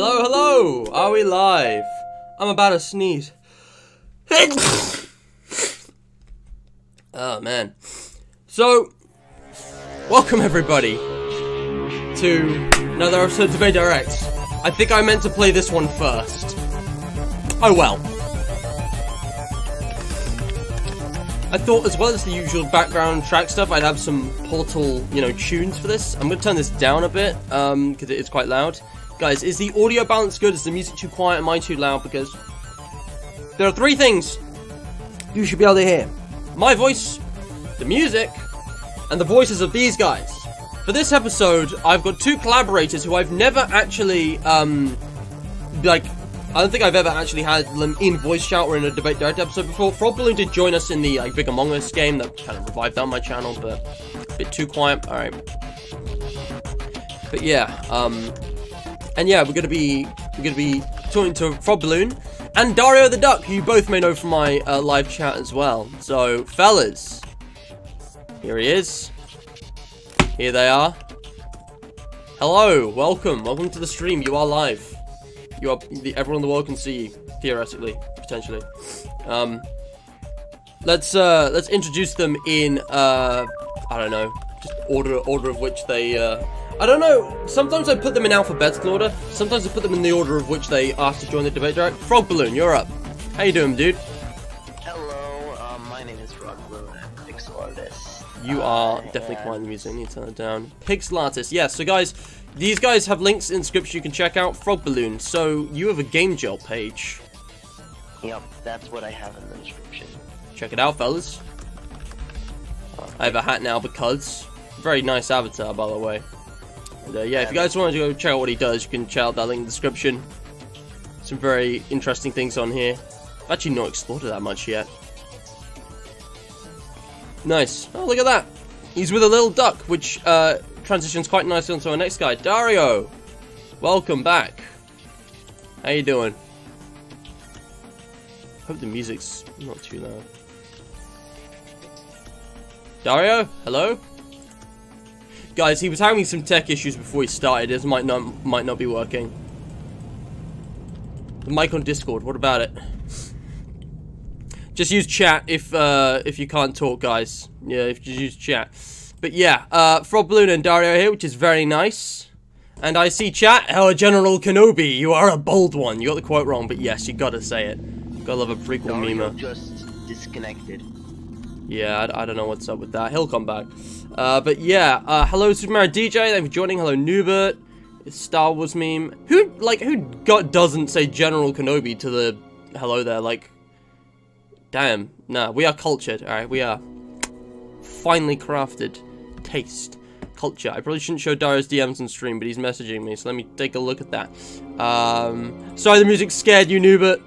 Hello, hello! Are we live? I'm about to sneeze. oh man. So, welcome everybody to another episode of Debate Direct. I think I meant to play this one first. Oh well. I thought as well as the usual background track stuff, I'd have some Portal, you know, tunes for this. I'm to turn this down a bit, um, because it is quite loud. Guys, is the audio balance good? Is the music too quiet? Am I too loud? Because there are three things you should be able to hear. My voice, the music, and the voices of these guys. For this episode, I've got two collaborators who I've never actually, um, like, I don't think I've ever actually had them in voice chat or in a debate direct episode before. Frog Balloon did join us in the like Big Among Us game that kind of revived down my channel, but a bit too quiet. All right, but yeah, um, and yeah, we're gonna be we're gonna be talking to Frog Balloon and Dario the Duck, who you both may know from my uh, live chat as well. So, fellas, here he is. Here they are. Hello, welcome, welcome to the stream. You are live you are the, everyone in the world can see you theoretically, potentially. Um, let's uh, let's introduce them in uh, I don't know, just order order of which they. Uh, I don't know. Sometimes I put them in alphabetical order. Sometimes I put them in the order of which they asked to join the debate direct. Frog Balloon, you're up. How you doing, dude? Hello, um, my name is Frog Balloon. I'm Pixel Artist. You are definitely quiet in the music. I need to turn it down. Pixel Artist. Yes. Yeah, so guys, these guys have links in the description you can check out. Frog Balloon. So you have a Game Jolt page. Yep, that's what I have in the description. Check it out, fellas. I have a hat now because very nice avatar, by the way. And, uh, yeah, if you guys want to go check out what he does, you can check out that link in the description. Some very interesting things on here. I've actually not explored it that much yet. Nice. Oh, look at that. He's with a little duck, which uh, transitions quite nicely onto our next guy. Dario! Welcome back. How you doing? Hope the music's not too loud. Dario? Hello? Guys, he was having some tech issues before he started. This might not might not be working. The mic on Discord, what about it? Just use chat if uh, if you can't talk, guys. Yeah, if you use chat. But yeah, uh, Frog Balloon and Dario here, which is very nice. And I see chat, hello General Kenobi, you are a bold one. You got the quote wrong, but yes, you gotta say it. Gotta love a prequel Dario meme. just disconnected. Yeah, I, I, don't know what's up with that. He'll come back. Uh, but yeah, uh, hello Super Mario DJ, thank you for joining. Hello Newbert. It's Star Wars meme. Who, like, who got, doesn't say General Kenobi to the hello there? Like, damn. Nah, we are cultured, alright? We are finely crafted taste, culture. I probably shouldn't show Dario's DMs on stream, but he's messaging me, so let me take a look at that. Um, sorry the music scared you, Nubert.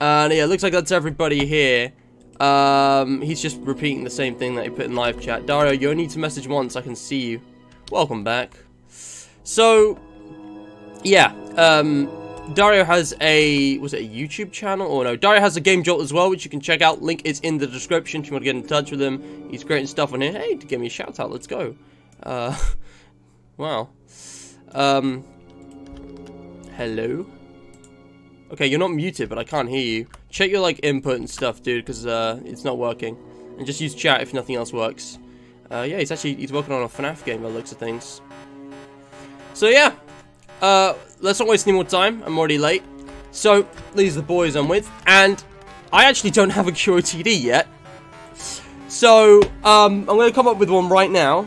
And yeah, looks like that's everybody here. Um, he's just repeating the same thing that he put in live chat. Dario, you only need to message once, I can see you. Welcome back. So, yeah, um, Dario has a, was it a YouTube channel? Or no, Dario has a Game Jolt as well, which you can check out. Link is in the description if you want to get in touch with him. He's creating stuff on here. Hey, to give me a shout out, let's go. Uh, wow. Um, hello? Okay, you're not muted, but I can't hear you. Check your, like, input and stuff, dude, because, uh, it's not working. And just use chat if nothing else works. Uh, yeah, he's actually, he's working on a FNAF game by the looks of things. So, yeah. Uh, let's not waste any more time. I'm already late. So, these are the boys I'm with. And I actually don't have a QOTD yet. So, um, I'm going to come up with one right now.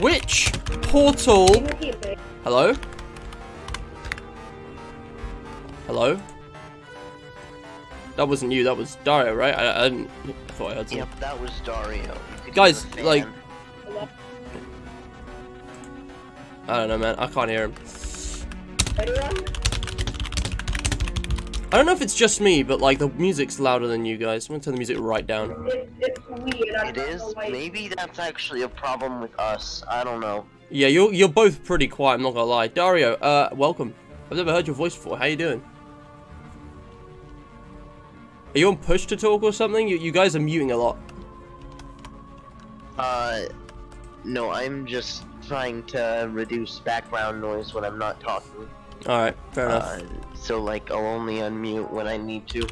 Which portal... Hello? Hello? That wasn't you, that was Dario, right? I, I didn't... I thought I heard something. Yep, that was Dario. Guys, like... I don't know, man. I can't hear him. I don't know if it's just me, but like the music's louder than you guys. I'm gonna turn the music right down. It, it's weird. It is. Maybe that's actually a problem with us. I don't know. Yeah, you're you're both pretty quiet. I'm not gonna lie. Dario, uh, welcome. I've never heard your voice before. How you doing? Are you on push to talk or something? You you guys are muting a lot. Uh, no, I'm just trying to reduce background noise when I'm not talking. Alright, fair enough. Uh, so like I'll only unmute when I need to.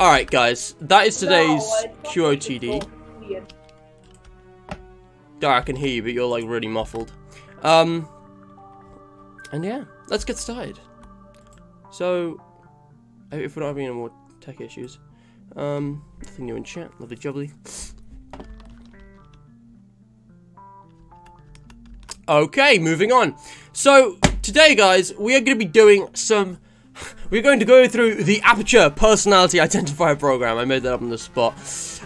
Alright, guys, that is today's No, I- QOTD. Weird. Yeah, I can hear you, but you're like really muffled. Um, and yeah, let's get started. So, if we're not having any more tech issues, um, nothing new in chat, lovely jubbly. Okay, moving on. So, today, guys, we are going to be doing some. We're going to go through the Aperture Personality Identifier program. I made that up on the spot.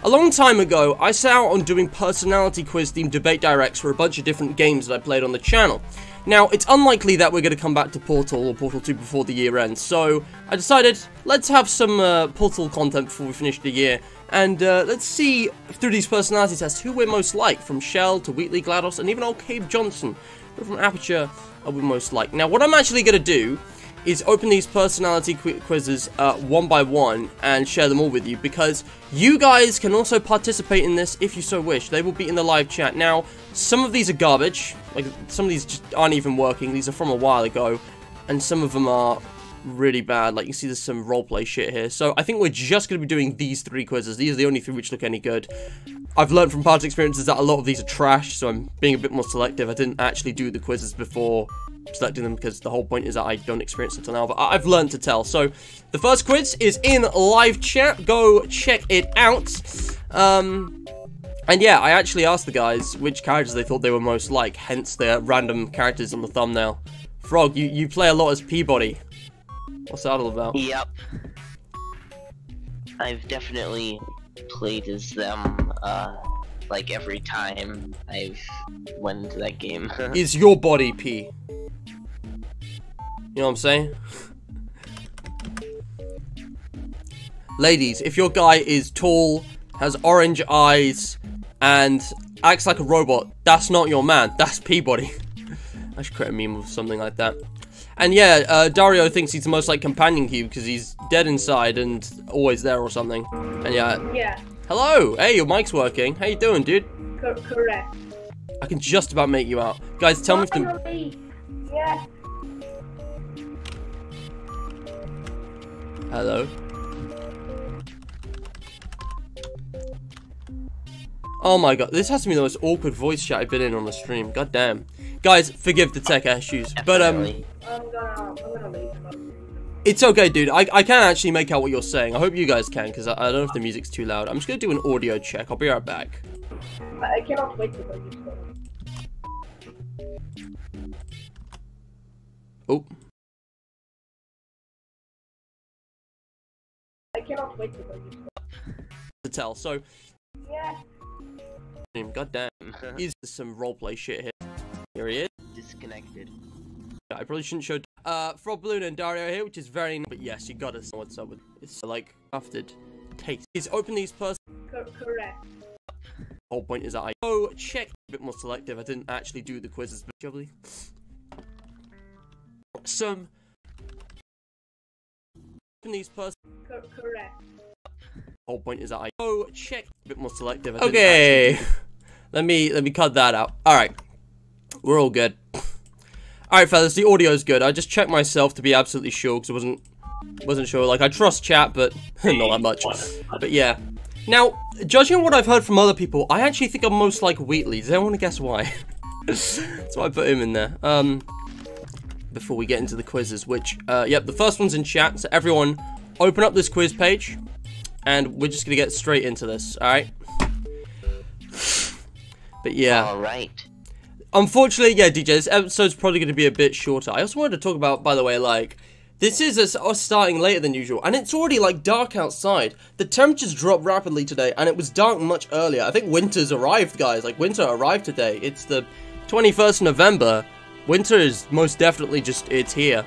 A long time ago, I set out on doing personality quiz themed debate directs for a bunch of different games that I played on the channel. Now, it's unlikely that we're going to come back to Portal or Portal 2 before the year ends, so I decided let's have some uh, Portal content before we finish the year, and uh, let's see through these personality tests who we're most like, from Chell to Wheatley, GLaDOS, and even old Cave Johnson, who from Aperture are we most like. Now, what I'm actually going to do is open these personality qu quizzes uh, one by one and share them all with you because you guys can also participate in this if you so wish. They will be in the live chat. Now, some of these are garbage. Like, some of these just aren't even working. These are from a while ago. And some of them are really bad. Like, you see there's some roleplay shit here. So, I think we're just going to be doing these three quizzes. These are the only three which look any good. I've learned from past experiences that a lot of these are trash, so I'm being a bit more selective. I didn't actually do the quizzes before selecting them because the whole point is that I don't experience until now, but I've learned to tell. So, the first quiz is in live chat. Go check it out. Um, and yeah, I actually asked the guys which characters they thought they were most like, hence the random characters on the thumbnail. Frog, you, you play a lot as P-body. What's that all about? Yep. I've definitely played as them, uh, like every time I've went into that game. Is your body P? You know what I'm saying? Ladies, if your guy is tall, has orange eyes, and acts like a robot, that's not your man. That's P-body. I should create a meme of something like that. And yeah, uh, Dario thinks he's the most like companion cube because he's dead inside and always there or something. And yeah, Yeah, hello, hey, your mic's working. How you doing, dude? cor- correct. I can just about make you out. Guys, tell me if the Finally. Yeah. Hello. Oh my god, this has to be the most awkward voice chat I've been in on the stream. God damn. Guys, forgive the tech issues. But um Definitely. I'm gonna, I'm gonna leave it's okay dude. I, I can actually make out what you're saying. I hope you guys can, because I, I don't know if the music's too loud. I'm just gonna do an audio check. I'll be right back. I, I cannot wait to play this. Oh. I cannot wait to play this. To tell. So Yeah. god damn. Is some roleplay shit here. Here he is. Disconnected. I probably shouldn't show uh Frog Balloon and Dario here, which is very nice. But yes, you gotta know what's up with it's like crafted taste. Is open these person Cor- correct. whole point is that I go check a bit more selective. I didn't actually do the quizzes, but jubbly. Some open these person Cor- correct. whole point is that I go check a bit more selective. I didn't okay, actually- let me let me cut that out. All right, we're all good. All right, fellas, the audio's good. I just checked myself to be absolutely sure because I wasn't wasn't sure. Like I trust chat, but not that much. But yeah. Now, judging what I've heard from other people, I actually think I'm most like Wheatley. Does anyone want to guess why? That's why I put him in there. Um, before we get into the quizzes, which, uh, yep, the first one's in chat. So everyone, open up this quiz page, and we're just gonna get straight into this. All right. But yeah. Alright. Unfortunately, yeah, DJ, this episode's probably going to be a bit shorter. I also wanted to talk about, by the way, like, this is us starting later than usual, and it's already, like, dark outside. The temperatures dropped rapidly today, and it was dark much earlier. I think winter's arrived, guys. Like, winter arrived today. It's the 21st November. Winter is most definitely just, it's here.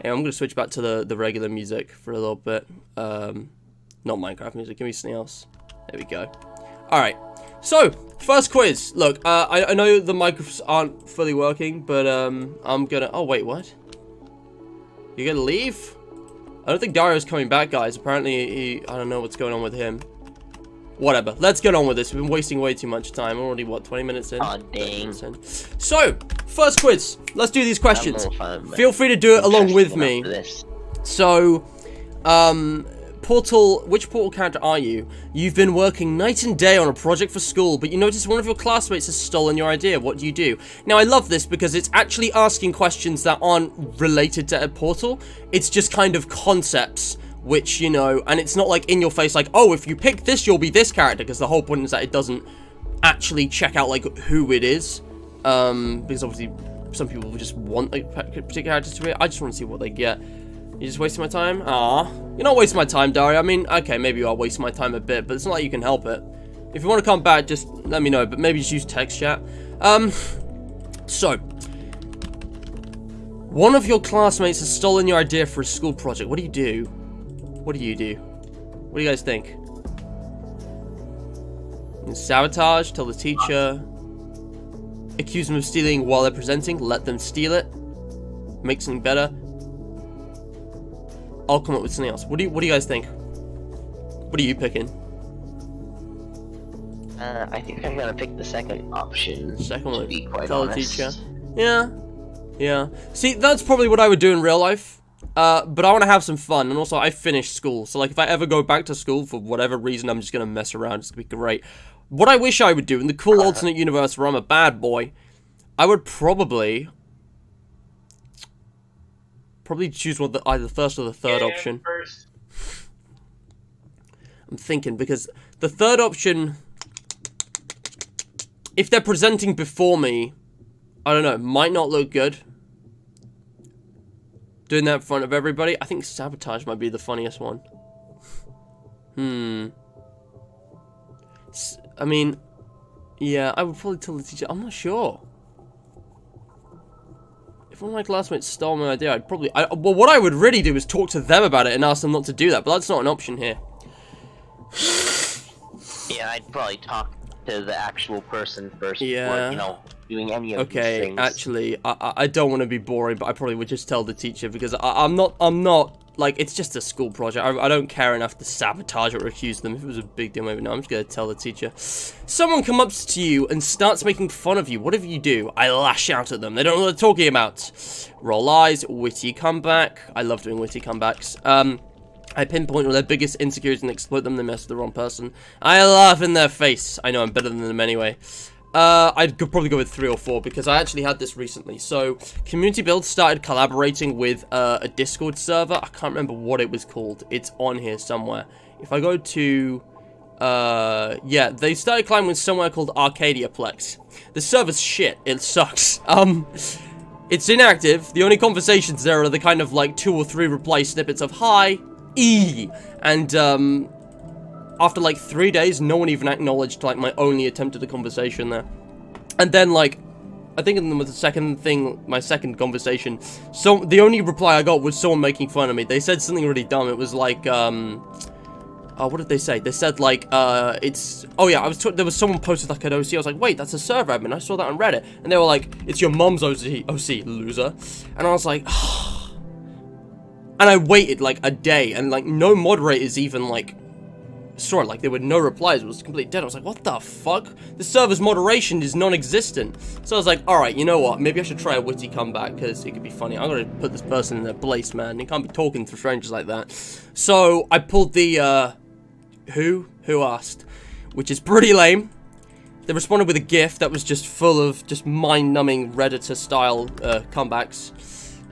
And I'm going to switch back to the, the regular music for a little bit. Um, not Minecraft music, give me something else. There we go. Alright, so, first quiz. Look, uh, I, I know the microphones aren't fully working, but um, I'm gonna... Oh, wait, what? You're gonna leave? I don't think Dario's coming back, guys. Apparently, he... I don't know what's going on with him. Whatever. Let's get on with this. We've been wasting way too much time. We're already, what, 20 minutes in? 20 dang. in. So, first quiz. Let's do these questions. Fun, Feel free to do it along with me. enough for This. So, um, Portal, which Portal character are you? You've been working night and day on a project for school, but you notice one of your classmates has stolen your idea. What do you do? Now, I love this because it's actually asking questions that aren't related to a Portal. It's just kind of concepts, which, you know, and it's not like in your face, like, oh, if you pick this, you'll be this character, because the whole point is that it doesn't actually check out, like, who it is. Um, because obviously, some people just want a particular character to be. I just want to see what they get. You're just wasting my time? Ah, You're not wasting my time, Dario. I mean, okay, maybe you are wasting my time a bit, but it's not like you can help it. If you want to come back, just let me know, but maybe just use text chat. Um, so. One of your classmates has stolen your idea for a school project. What do you do? What do you do? What do you guys think? Sabotage, tell the teacher. Accuse them of stealing while they're presenting, let them steal it. Make something better. I'll come up with something else. What do you What do you guys think? What are you picking? Uh, I think I'm gonna pick the second option. Second one. be quite Tell honest. teacher. Yeah, yeah. See, that's probably what I would do in real life. Uh, but I want to have some fun, and also I finished school, so like if I ever go back to school for whatever reason, I'm just gonna mess around. It's gonna be great. What I wish I would do in the cool alternate universe where I'm a bad boy, I would probably probably choose one the either the first or the third option. First. I'm thinking because the third option, if they're presenting before me, I don't know, might not look good. Doing that in front of everybody, I think sabotage might be the funniest one. Hmm. S- I mean, yeah, I would probably tell the teacher. I'm not sure. If one of my classmates stole my idea, I'd probably. I, well, what I would really do is talk to them about it and ask them not to do that. But that's not an option here. Yeah, I'd probably talk to the actual person first Yeah. before, you know, doing any of these Okay, actually, I, I I don't want to be boring, but I probably would just tell the teacher because I, I'm not I'm not like it's just a school project. I, I don't care enough to sabotage or accuse them. If it was a big deal, maybe not. I'm just gonna tell the teacher. Someone comes up to you and starts making fun of you. Whatever you do, I lash out at them. They don't know what they're talking about. Roll eyes, witty comeback. I love doing witty comebacks. Um. I pinpoint all their biggest insecurities and exploit them. They mess with the wrong person. I laugh in their face. I know I'm better than them anyway. Uh, I'd probably go with three or four because I actually had this recently. So, Community Build started collaborating with uh, a Discord server. I can't remember what it was called. It's on here somewhere. If I go to, uh, yeah, they started climbing with somewhere called Arcadiaplex. The server's shit. It sucks. Um, it's inactive. The only conversations there are the kind of like two or three reply snippets of hi, e, and um, after like three days, no one even acknowledged like my only attempt at a conversation there. And then like, I think in the second thing, my second conversation, so the only reply I got was someone making fun of me. They said something really dumb. It was like, um, uh, what did they say? They said like, uh, it's, oh yeah, I was, there was someone posted like an OC. I was like, wait, that's a server admin. I saw that on Reddit. And they were like, it's your mom's OC, OC loser. And I was like, and I waited like a day and like no moderators even like saw it. Like there were no replies. It was completely dead. I was like, what the fuck? The server's moderation is non-existent. So I was like, all right, you know what? Maybe I should try a witty comeback because it could be funny. I'm gonna put this person in their place, man. You can't be talking to strangers like that. So I pulled the uh, who who asked, which is pretty lame. They responded with a GIF that was just full of just mind-numbing Redditor-style uh, comebacks.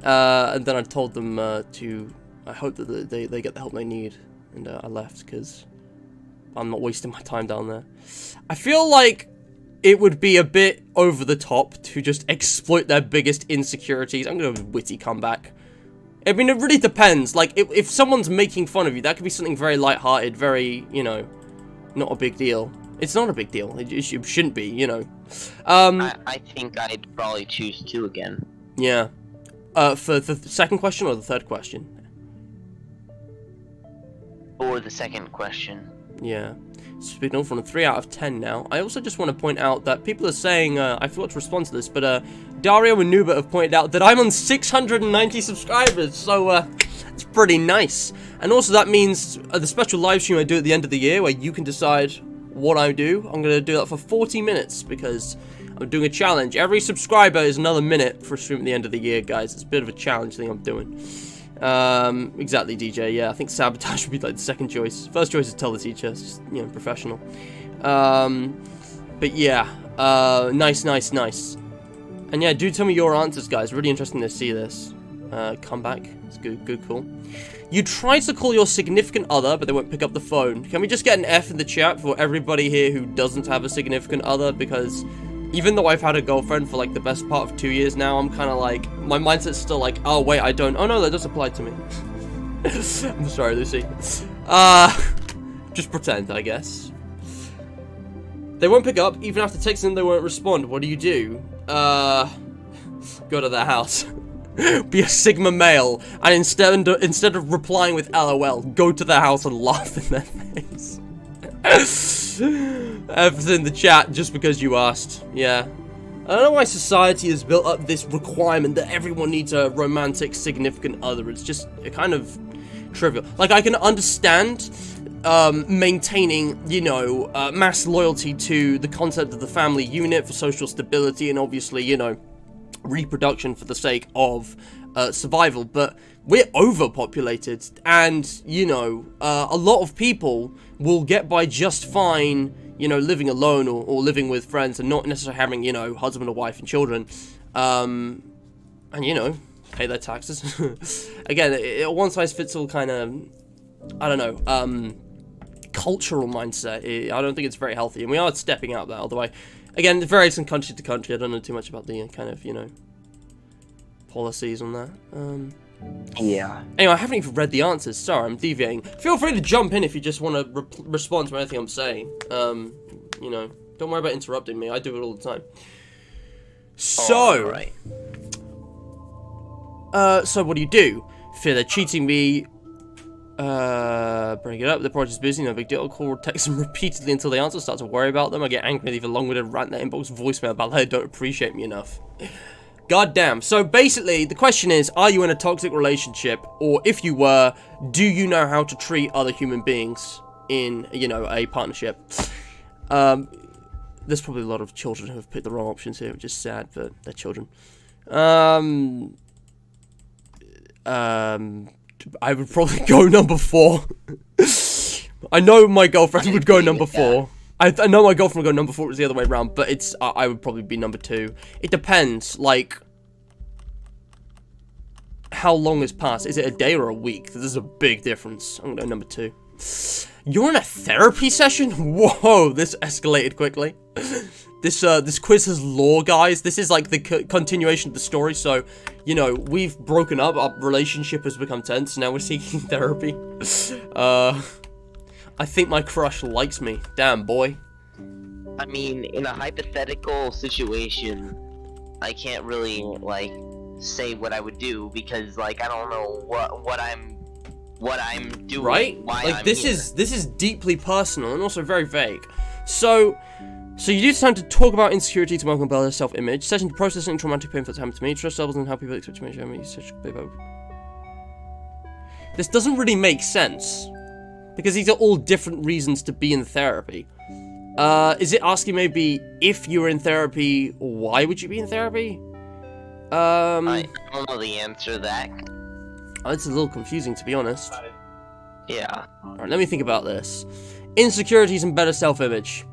Uh, and then I told them uh, to. I hope that they, they, they get the help they need. And uh, I left because I'm not wasting my time down there. I feel like it would be a bit over the top to just exploit their biggest insecurities. I'm going to witty comeback. I mean, it really depends. Like, if, if someone's making fun of you, that could be something very light-hearted, very, you know, not a big deal. It's not a big deal. It, it shouldn't be, you know. Um, I, I think I'd probably choose two again. yeah. Uh, for the second question or the third question? Or the second question. Yeah. Speaking of from a 3 out of 10 now. I also just want to point out that people are saying, uh, I forgot to respond to this, but uh, Dario and Nuba have pointed out that I'm on 690 subscribers, so uh, it's pretty nice. And also that means uh, the special live stream I do at the end of the year where you can decide what I do. I'm gonna do that for 40 minutes because I'm doing a challenge. Every subscriber is another minute for a stream at the end of the year, guys. It's a bit of a challenge thing I'm doing. Um, exactly, DJ. Yeah, I think sabotage would be like the second choice. First choice is tell the teacher. It's just, you know, professional. Um, but yeah, uh, nice, nice, nice. And yeah, do tell me your answers, guys. Really interesting to see this. Uh, come back. It's good, good, cool. You tried to call your significant other, but they won't pick up the phone. Can we just get an F in the chat for everybody here who doesn't have a significant other? Because even though I've had a girlfriend for like the best part of two years now, I'm kind of like, my mindset's still like, oh wait, I don't. Oh no, that does apply to me. I'm sorry, Lucy. Uh, just pretend, I guess. They won't pick up, even after texting them they won't respond. What do you do? Uh, go to their house. be a Sigma male, and instead instead of replying with LOL, go to their house and laugh in their face. F's in the chat just because you asked. Yeah. I don't know why society has built up this requirement that everyone needs a romantic significant other. It's just kind of trivial. Like, I can understand um, maintaining, you know, uh, mass loyalty to the concept of the family unit for social stability and obviously, you know, reproduction for the sake of uh, survival, but we're overpopulated, and you know, uh, a lot of people will get by just fine, you know, living alone or, or living with friends and not necessarily having, you know, husband or wife and children, um, and you know, pay their taxes. Again, a one size fits all kind of, I don't know, um, cultural mindset. I don't think it's very healthy, and we are stepping out that. Although I Again, it varies from country to country. I don't know too much about the kind of, you know, policies on that. Um, yeah. Anyway, I haven't even read the answers. Sorry, I'm deviating. Feel free to jump in if you just want to re respond to anything I'm saying. Um, you know, don't worry about interrupting me. I do it all the time. So, right. uh, so what do you do? Fear they're cheating me, uh, bring it up. The project's busy, no big deal. I'll call or text them repeatedly until they answer. Start to worry about them. I get angry, leave a long-winded rant in their inbox voicemail about how they don't appreciate me enough. God damn. So basically, the question is, are you in a toxic relationship? Or if you were, do you know how to treat other human beings in, you know, a partnership? Um, there's probably a lot of children who have picked the wrong options here, which is sad, but they're children. Um, um, I would probably go number four. I know my girlfriend would go number four. I, I, know my girlfriend would go number four. It was the other way around, but it's uh, I would probably be number two. It depends, like how long has passed. Is it a day or a week? This is a big difference. I'm gonna go number two. You're in a therapy session? Whoa, this escalated quickly. This uh, this quiz has lore, guys. This is like the continuation of the story. So, you know, we've broken up. Our relationship has become tense. Now we're seeking therapy. Uh, I think my crush likes me. Damn, boy. I mean, in a hypothetical situation, I can't really like say what I would do because like I don't know what what I'm what I'm doing. Right? like I'm this here. is this is deeply personal and also very vague. So so you use time to talk about insecurity to welcome Bella's self-image, session to processing traumatic pain that's happened to me, trust levels and how people expect to measure me, such This doesn't really make sense. Because these are all different reasons to be in therapy. Uh, is it asking maybe if you were in therapy, why would you be in therapy? Um, I don't know the answer to that. It's a little confusing, to be honest. Yeah. Alright, let me think about this. Insecurities and better self-image.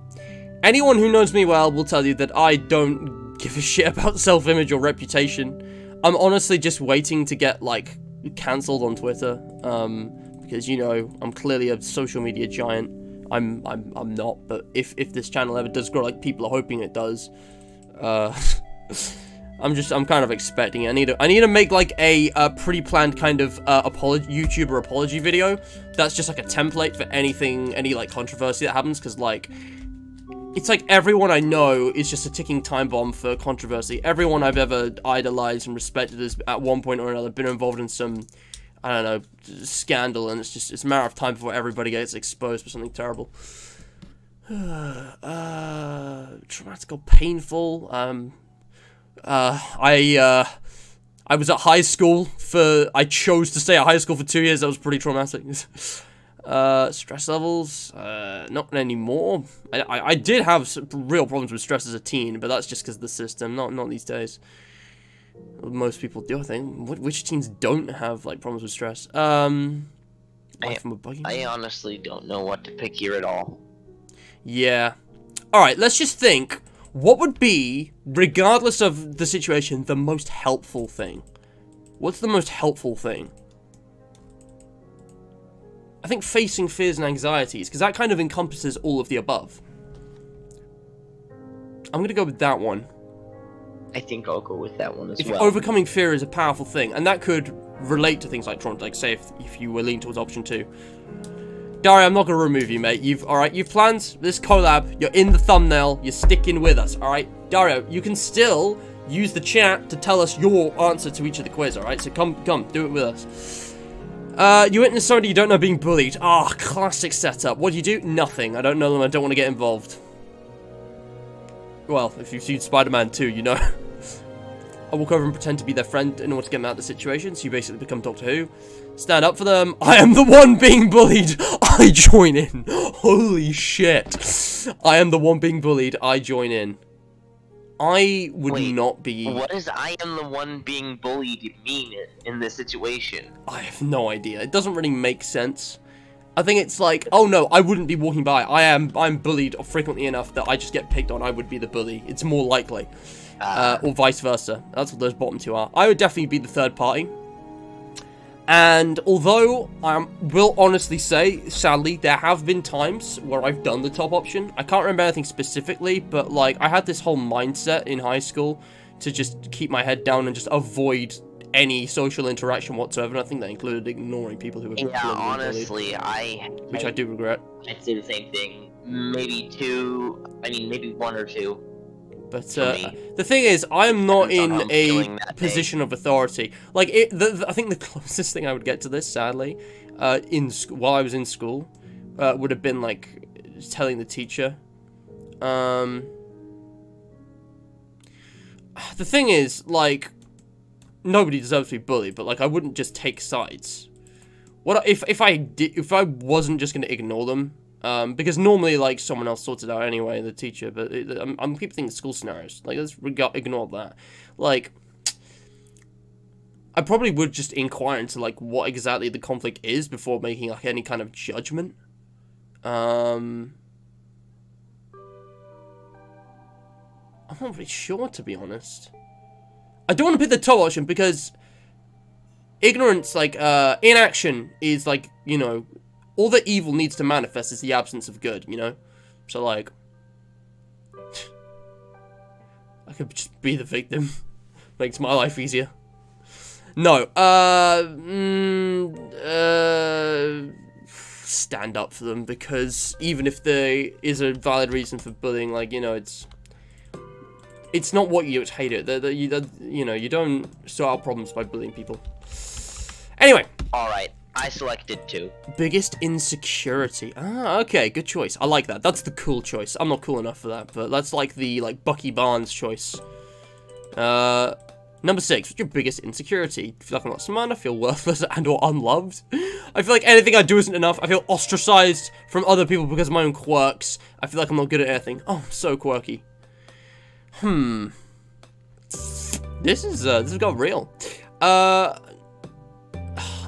Anyone who knows me well will tell you that I don't give a shit about self-image or reputation. I'm honestly just waiting to get, like, cancelled on Twitter. Um, because, you know, I'm clearly a social media giant. I'm, I'm, I'm not, but if, if this channel ever does grow like people are hoping it does, uh... I'm just, I'm kind of expecting it. I need to, I need to make like a, a pre-planned kind of uh, apology, YouTuber apology video. That's just like a template for anything, any like controversy that happens. Because like, it's like everyone I know is just a ticking time bomb for controversy. Everyone I've ever idolized and respected has at one point or another been involved in some, I don't know, scandal, and it's just it's a matter of time before everybody gets exposed for something terrible. uh, traumatic or painful. Um, uh, I uh, I was at high school for. I chose to stay at high school for two years. That was pretty traumatic. Uh, stress levels, uh, not anymore. I, I, I did have real problems with stress as a teen, but that's just because of the system, not not these days. Most people do, I think. Wh- Which teens don't have like problems with stress? Um, I- from a buggy. I honestly don't know what to pick here at all. Yeah. Alright, let's just think. What would be, regardless of the situation, the most helpful thing? What's the most helpful thing? I think facing fears and anxieties, because that kind of encompasses all of the above. I'm going to go with that one. I think I'll go with that one as If well. overcoming fear is a powerful thing, and that could relate to things like Tron, like say if, if you were leaning towards option two. Dario, I'm not gonna remove you, mate. You've all right. You've planned this collab. You're in the thumbnail. You're sticking with us. All right, Dario. You can still use the chat to tell us your answer to each of the quiz. All right. So come, come, do it with us. Uh, you witness somebody you don't know being bullied. Ah, classic setup. What do you do? Nothing. I don't know them. I don't want to get involved. Well, if you've seen Spider-Man 2, you know. I walk over and pretend to be their friend in order to get them out of the situation, so you basically become Doctor Who. Stand up for them. I am the one being bullied. I join in. Holy shit. I am the one being bullied. I join in. I would Wait, not be. What does I am the one being bullied mean in this situation? I have no idea. It doesn't really make sense. I think it's like, oh no, I wouldn't be walking by. I am, I'm bullied frequently enough that I just get picked on. I would be the bully. It's more likely, uh, or vice versa. That's what those bottom two are. I would definitely be the third party. And although I will honestly say, sadly, there have been times where I've done the top option. I can't remember anything specifically, but like I had this whole mindset in high school to just keep my head down and just avoid any social interaction whatsoever. And I think that included ignoring people who were Yeah, bullied, honestly, I which I do regret. I'd say the same thing. Maybe two. I mean, maybe one or two. But uh, the thing is, I am not Depends on how in I'm a that day. position of authority. Like, it, the, the- I think the closest thing I would get to this, sadly, uh, in while I was in school, uh, would have been like telling the teacher. Um, the thing is, like, nobody deserves to be bullied, but like, I wouldn't just take sides. What if if I did if I wasn't just gonna ignore them? Um, because normally like someone else sorts it out anyway, the teacher. But it, I'm I'm keep thinking school scenarios. Like let's ignore that. Like I probably would just inquire into like what exactly the conflict is before making like any kind of judgment. Um, I'm not really sure to be honest. I don't want to pick the top option because ignorance, like uh, inaction, is like you know, all that evil needs to manifest is the absence of good. You know, so like, I could just be the victim. Makes my life easier. No, uh, mm, uh, stand up for them because even if there is a valid reason for bullying, like you know, it's it's not what you hate it. The, the, you, the, you know, you don't solve problems by bullying people. Anyway, All right, I selected two. biggest insecurity. Ah, okay, good choice. I like that. That's the cool choice. I'm not cool enough for that, but that's like the like Bucky Barnes choice. Uh, number six. What's your biggest insecurity? I feel like I'm not smart. I feel worthless and or unloved. I feel like anything I do isn't enough. I feel ostracized from other people because of my own quirks. I feel like I'm not good at anything. Oh, I'm so quirky. Hmm. This is uh, this has got real. Uh,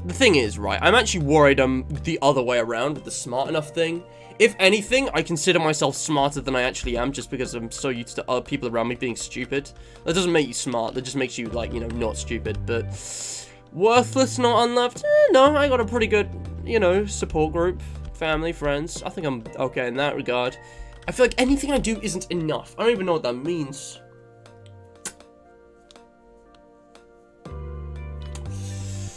the thing is, right, I'm actually worried I'm the other way around with the smart enough thing. If anything, I consider myself smarter than I actually am just because I'm so used to other people around me being stupid. That doesn't make you smart, that just makes you, like, you know, not stupid, but... Worthless, not unloved? Eh, no, I got a pretty good, you know, support group, family, friends. I think I'm okay in that regard. I feel like anything I do isn't enough. I don't even know what that means.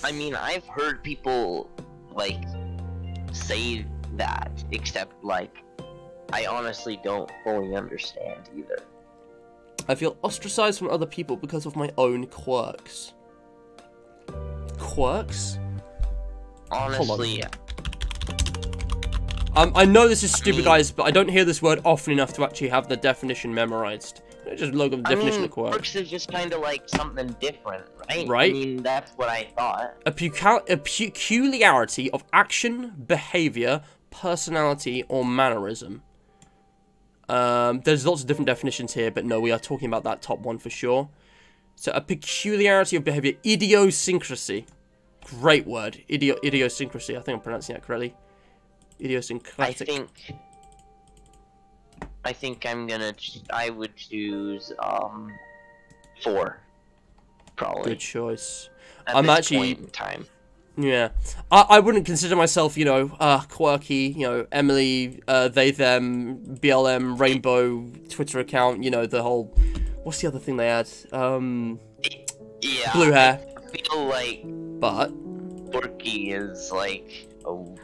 I mean, I've heard people like say that, except like I honestly don't fully understand either. I feel ostracized from other people because of my own quirks. Quirks? Honestly, Um, I know this is stupid, mean- guys, but I don't hear this word often enough to actually have the definition memorized. Just look up the I definition mean, of quirk. quirks is just kind of like something different, right? Right. I mean, that's what I thought. A, a peculiarity of action, behavior, personality, or mannerism. Um, there's lots of different definitions here, but no, we are talking about that top one for sure. So, a peculiarity of behavior, idiosyncrasy. Great word, Idio- idiosyncrasy. I think I'm pronouncing that correctly. I think. I think I'm gonna. I would choose um, four. Probably. Good choice. At I'm this actually- point in time. Yeah, I, I wouldn't consider myself, you know, uh, quirky. You know, Emily, uh, they, them, BLM, Rainbow, Twitter account. You know, the whole. What's the other thing they had? Um, Yeah. blue hair. I feel like But quirky is like,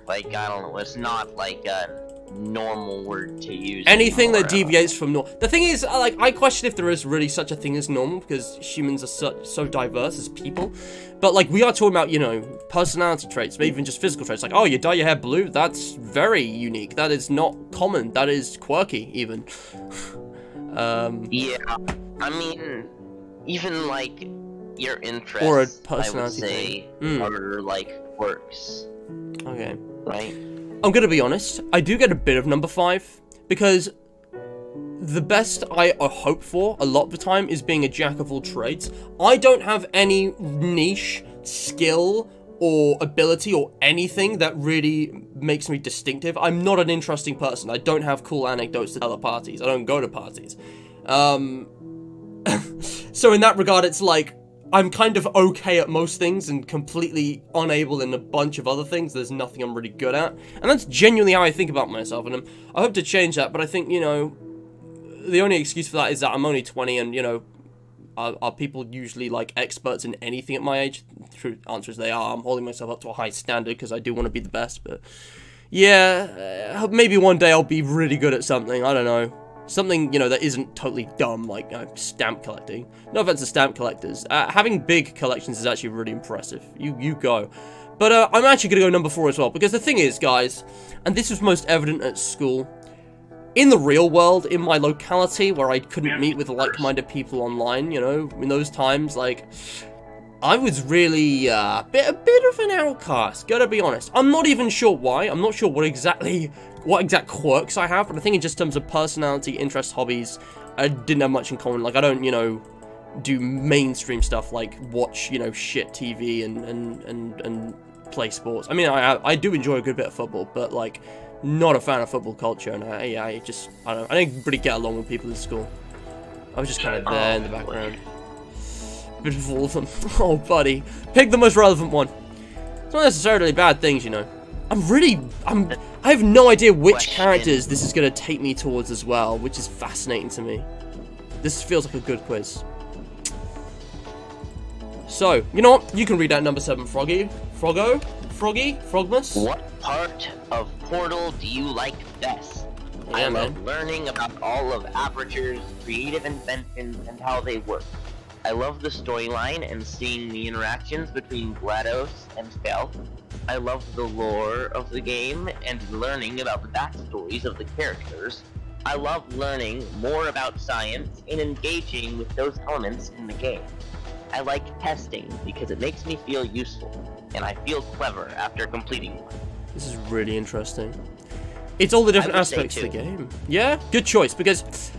like I don't know. It's not like a normal word to use. anything that deviates from normal. The thing is, like, I question if there is really such a thing as normal because humans are so, so diverse as people. But like, we are talking about, you know, personality traits, maybe even just physical traits. Like, oh, you dye your hair blue. That's very unique. That is not common. That is quirky, even. um. Yeah, I mean, even like your interests. Or a I would personality say. Mm. are like quirks, Okay. right? I'm gonna be honest. I do get a bit of number five because the best I hope for a lot of the time is being a jack of all trades. I don't have any niche skill or ability or anything that really makes me distinctive. I'm not an interesting person. I don't have cool anecdotes to tell at parties. I don't go to parties. Um, so in that regard, it's like I'm kind of okay at most things and completely unable in a bunch of other things. There's nothing I'm really good at, and that's genuinely how I think about myself. And I'm, I hope to change that. But I think you know, the only excuse for that is that I'm only 20, and you know, are, are people usually like experts in anything at my age? The true answer is they are. I'm holding myself up to a high standard because I do want to be the best. But yeah, uh, maybe one day I'll be really good at something. I don't know. Something, you know, that isn't totally dumb, like stamp collecting. No offense to stamp collectors. Uh, having big collections is actually really impressive. You, you go. But uh, I'm actually going to go number four as well, because the thing is, guys, and this was most evident at school, in the real world, in my locality, where I couldn't meet with like-minded people online, you know, in those times, like, I was really uh, a bit a bit of an outcast. Gotta be honest. I'm not even sure why. I'm not sure what exactly what exact quirks I have, but I think in just terms of personality, interests, hobbies, I didn't have much in common. Like I don't, you know, do mainstream stuff like watch, you know, shit TV and and and and play sports. I mean, I I do enjoy a good bit of football, but like not a fan of football culture, and I I just I don't I didn't really get along with people in school. I was just kind of there in the background. Bit of all of them. Oh, buddy. Pick the most relevant one. It's not necessarily bad things, you know. I'm really... I'm... I have no idea which Question. characters this is going to take me towards as well, which is fascinating to me. This feels like a good quiz. So, you know what? You can read out number seven, Froggy. Froggo? Froggy? Frogmas? What part of Portal do you like best? I love learning about all of Aperture's creative inventions and how they work. I love the storyline and seeing the interactions between GLaDOS and Stealth. I love the lore of the game and learning about the backstories of the characters. I love learning more about science and engaging with those elements in the game. I like testing because it makes me feel useful, and I feel clever after completing one. This is really interesting. It's all the different I would say aspects of the game. Yeah, good choice because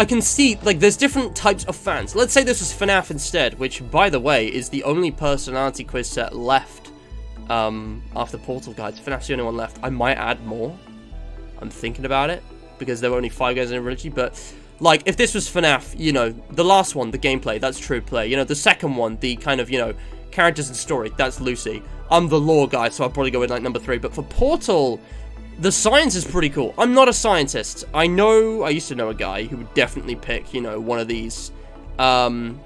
I can see like there's different types of fans. Let's say this was FNAF instead, which by the way is the only personality quiz set left um, after Portal Guides. FNAF's the only one left. I might add more. I'm thinking about it because there were only five guys in originally, but like if this was FNAF, you know, the last one, the gameplay, that's true play. You know, the second one, the kind of, you know, characters and story, that's Lucy. I'm the lore guy, so I'll probably go with like number three. But for Portal, the science is pretty cool. I'm not a scientist. I know, I used to know a guy who would definitely pick, you know, one of these. Um,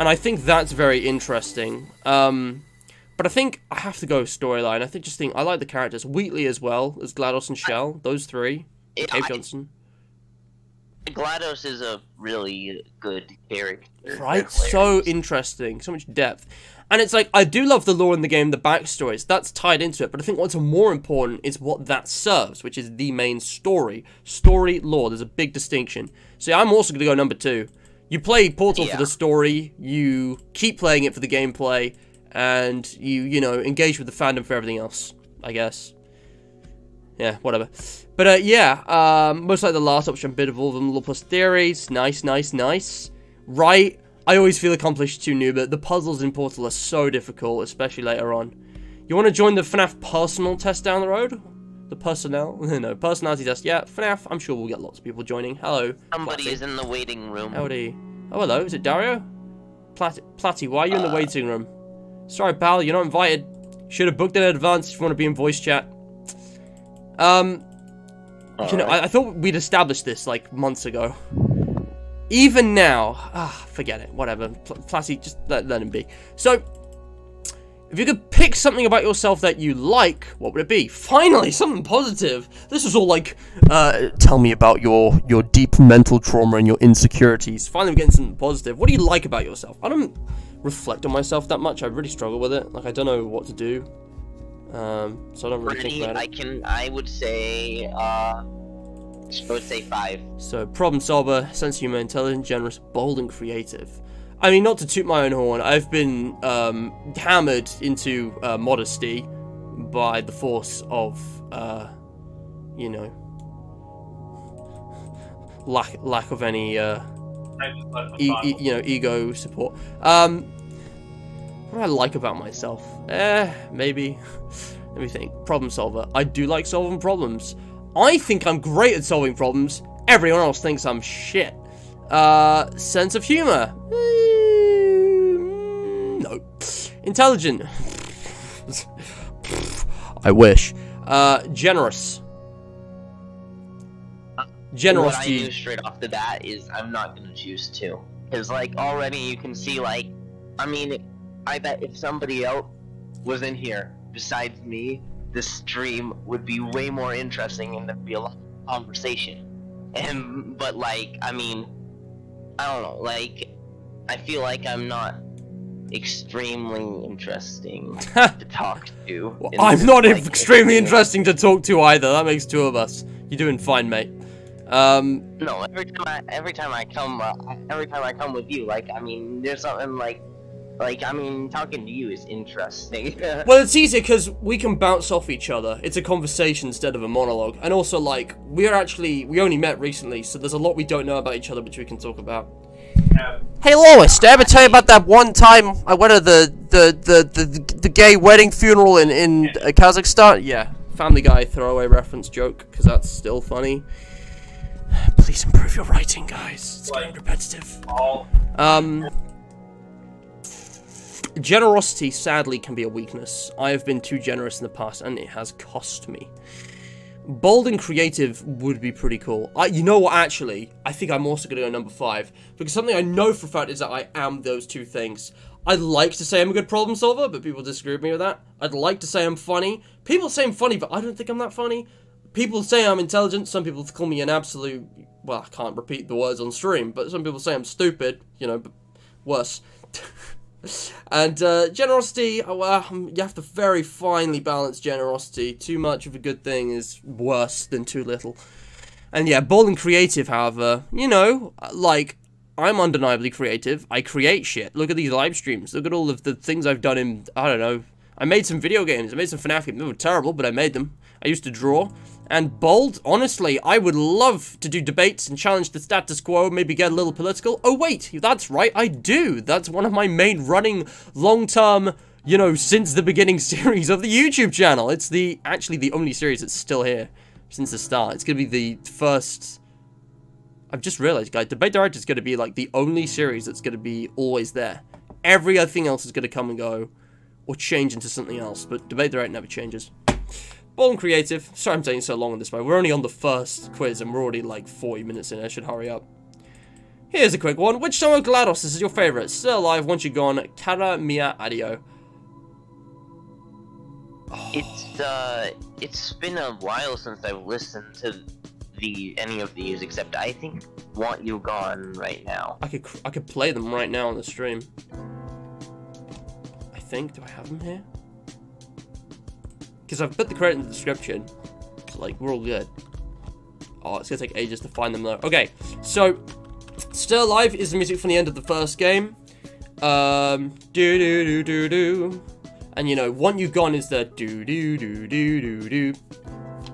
and I think that's very interesting. Um, but I think I have to go storyline. I think just think I like the characters. Wheatley as well as GLaDOS and Chell. Those three. Yeah, Cave I- Johnson. GLaDOS is a really good character. right? So interesting, so much depth. And it's like I do love the lore in the game, the backstories. That's tied into it. But I think what's more important is what that serves, which is the main story, story lore. There's a big distinction. So I'm also going to go number two. You play Portal for the story. You keep playing it for the gameplay, and you you know engage with the fandom for everything else. I guess. Yeah, whatever. But uh, yeah, um, most like the last option, bit of all of them, Lore Plus Theories, nice, nice, nice. Right, I always feel accomplished too new, but the puzzles in Portal are so difficult, especially later on. You want to join the FNAF personal test down the road? The personnel? no, personality test. Yeah, FNAF, I'm sure we'll get lots of people joining. Hello. Somebody Platty. is in the waiting room. Howdy. Oh, hello, is it Dario? Plat Platty, why are you in the Uh. waiting room? Sorry, pal, you're not invited. Should have booked in advance if you want to be in voice chat. Um, you know, I, I thought we'd established this like months ago. Even now, ah, forget it. Whatever. Pl- Platty, just let, let him be. So, if you could pick something about yourself that you like, what would it be? Finally, something positive. This is all like, uh, tell me about your your deep mental trauma and your insecurities. Finally, we're getting something positive. What do you like about yourself? I don't reflect on myself that much. I really struggle with it. Like, I don't know what to do. Um, so I don't really think about it. I can, I would say, uh, I would say five. So, problem solver, sense of humor, intelligent, generous, bold, and creative. I mean, not to toot my own horn, I've been um, hammered into uh, modesty by the force of, uh, you know, lack lack of any, uh, e- e- you know, ego support. Um, what do I like about myself? Eh, maybe. Let me think. Problem solver. I do like solving problems. I think I'm great at solving problems. Everyone else thinks I'm shit. Uh, sense of humor. Mm, no. Intelligent. I wish. Uh, generous. What I knew straight off the bat is I'm not gonna choose two, because like already you can see like, I mean, I bet if somebody else was in here besides me, the stream would be way more interesting and there'd be a lot of conversation. And but like, I mean, I don't know, like, I feel like I'm not extremely interesting to talk to. Well, I'm this, not like, extremely interesting to talk to either. That makes two of us. You're doing fine, mate. Um, No, every time I every time I come uh, every time I come with you, like I mean, there's something like like I mean, talking to you is interesting. well, it's easier because we can bounce off each other. It's a conversation instead of a monologue. And also, like, we're actually, we only met recently, so there's a lot we don't know about each other which we can talk about. Hey Lois, did I ever tell you about that one time I went to the the the, the, the gay wedding funeral in in uh, Kazakhstan? Yeah, Family Guy throwaway reference joke because that's still funny. Please improve your writing, guys. It's getting repetitive. all Um, generosity, sadly, can be a weakness. I have been too generous in the past, and it has cost me. Bold and creative would be pretty cool. I, you know what? Actually, I think I'm also gonna go number five because something I know for a fact is that I am those two things. I'd like to say I'm a good problem solver, but people disagree with me with that. I'd like to say I'm funny. People say I'm funny, but I don't think I'm that funny. People say I'm intelligent. Some people call me an absolute. Well, I can't repeat the words on stream, but some people say I'm stupid. You know, worse. and uh, generosity, uh, well, um, you have to very finely balance generosity. Too much of a good thing is worse than too little. And yeah, bold and creative, however, you know, like I'm undeniably creative. I create shit. Look at these live streams. Look at all of the things I've done in I don't know. I made some video games. I made some FNAF games. They were terrible, but I made them. I used to draw. And bold, honestly, I would love to do debates and challenge the status quo, maybe get a little political. Oh wait, that's right, I do. That's one of my main running long-term, you know, since the beginning series of the YouTube channel. It's the actually the only series that's still here since the start. It's gonna be the first I've just realized, guys, Debate Direct is going to be like the only series that's going to be always there. Everything else is going to come and go or change into something else, but Debate Direct never changes. Bold and creative. Sorry I'm taking so long on this, but we're only on the first quiz and we're already like 40 minutes in. I should hurry up. Here's a quick one. Which song of GLaDOS is your favorite? Still alive, once you're gone. Cara mia addio. It's uh, it's been a while since I've listened to the any of these except I think want you gone right now. I could I could play them right now on the stream. I think. Do I have them here? Because I've put the credit in the description. Like we're all good. Oh, it's gonna take ages to find them though. Okay, so Still Alive is the music from the end of the first game. Um, do do do do do, and you know, Want You Gone is the do do do do do do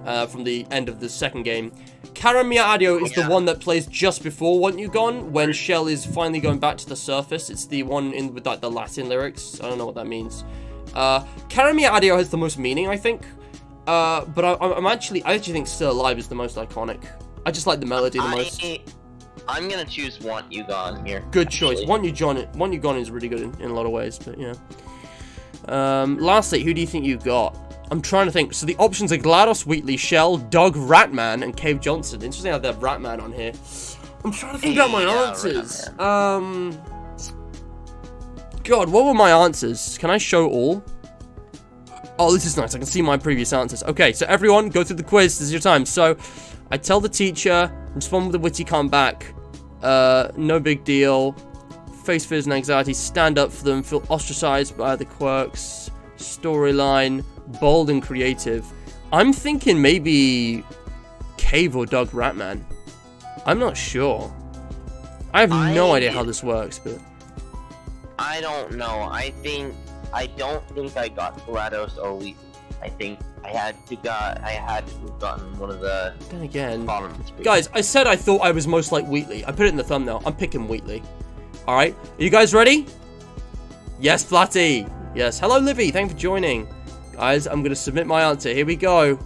uh, from the end of the second game. Cara Mia Addio is the one that plays just before Want You Gone, when Chell is finally going back to the surface. It's the one in with like the Latin lyrics. I don't know what that means. Uh, Cara Mia Addio has the most meaning, I think. Uh, but I, I'm actually, I actually think Still Alive is the most iconic. I just like the melody the most. I, I'm gonna choose want you gone here. Good choice. actually. Want You Gone, Want You Gone is really good in, in a lot of ways, but yeah. Um, lastly, who do you think you got? I'm trying to think. So the options are GLaDOS, Wheatley, Chell, Doug, Ratman, and Cave Johnson. Interesting how they have Ratman on here. I'm trying to think about my answers. Um, God, what were my answers? Can I show all? Oh, this is nice. I can see my previous answers. Okay, so everyone, go through the quiz. This is your time. So, I tell the teacher, respond with a witty comeback. Uh, no big deal. Face fears and anxiety, stand up for them, feel ostracized by the quirks. Storyline, bold and creative. I'm thinking maybe Cave or Doug Ratman. I'm not sure. I have no I- idea how this works, but I don't know. I think I don't think I got GLaDOS or we. I think I had to got I had to have gotten one of the then again. Guys, I said I thought I was most like Wheatley. I put it in the thumbnail. I'm picking Wheatley. Alright, are you guys ready? Yes, Flatty. Yes, hello Livy, thank you for joining. Guys, I'm gonna submit my answer. Here we go.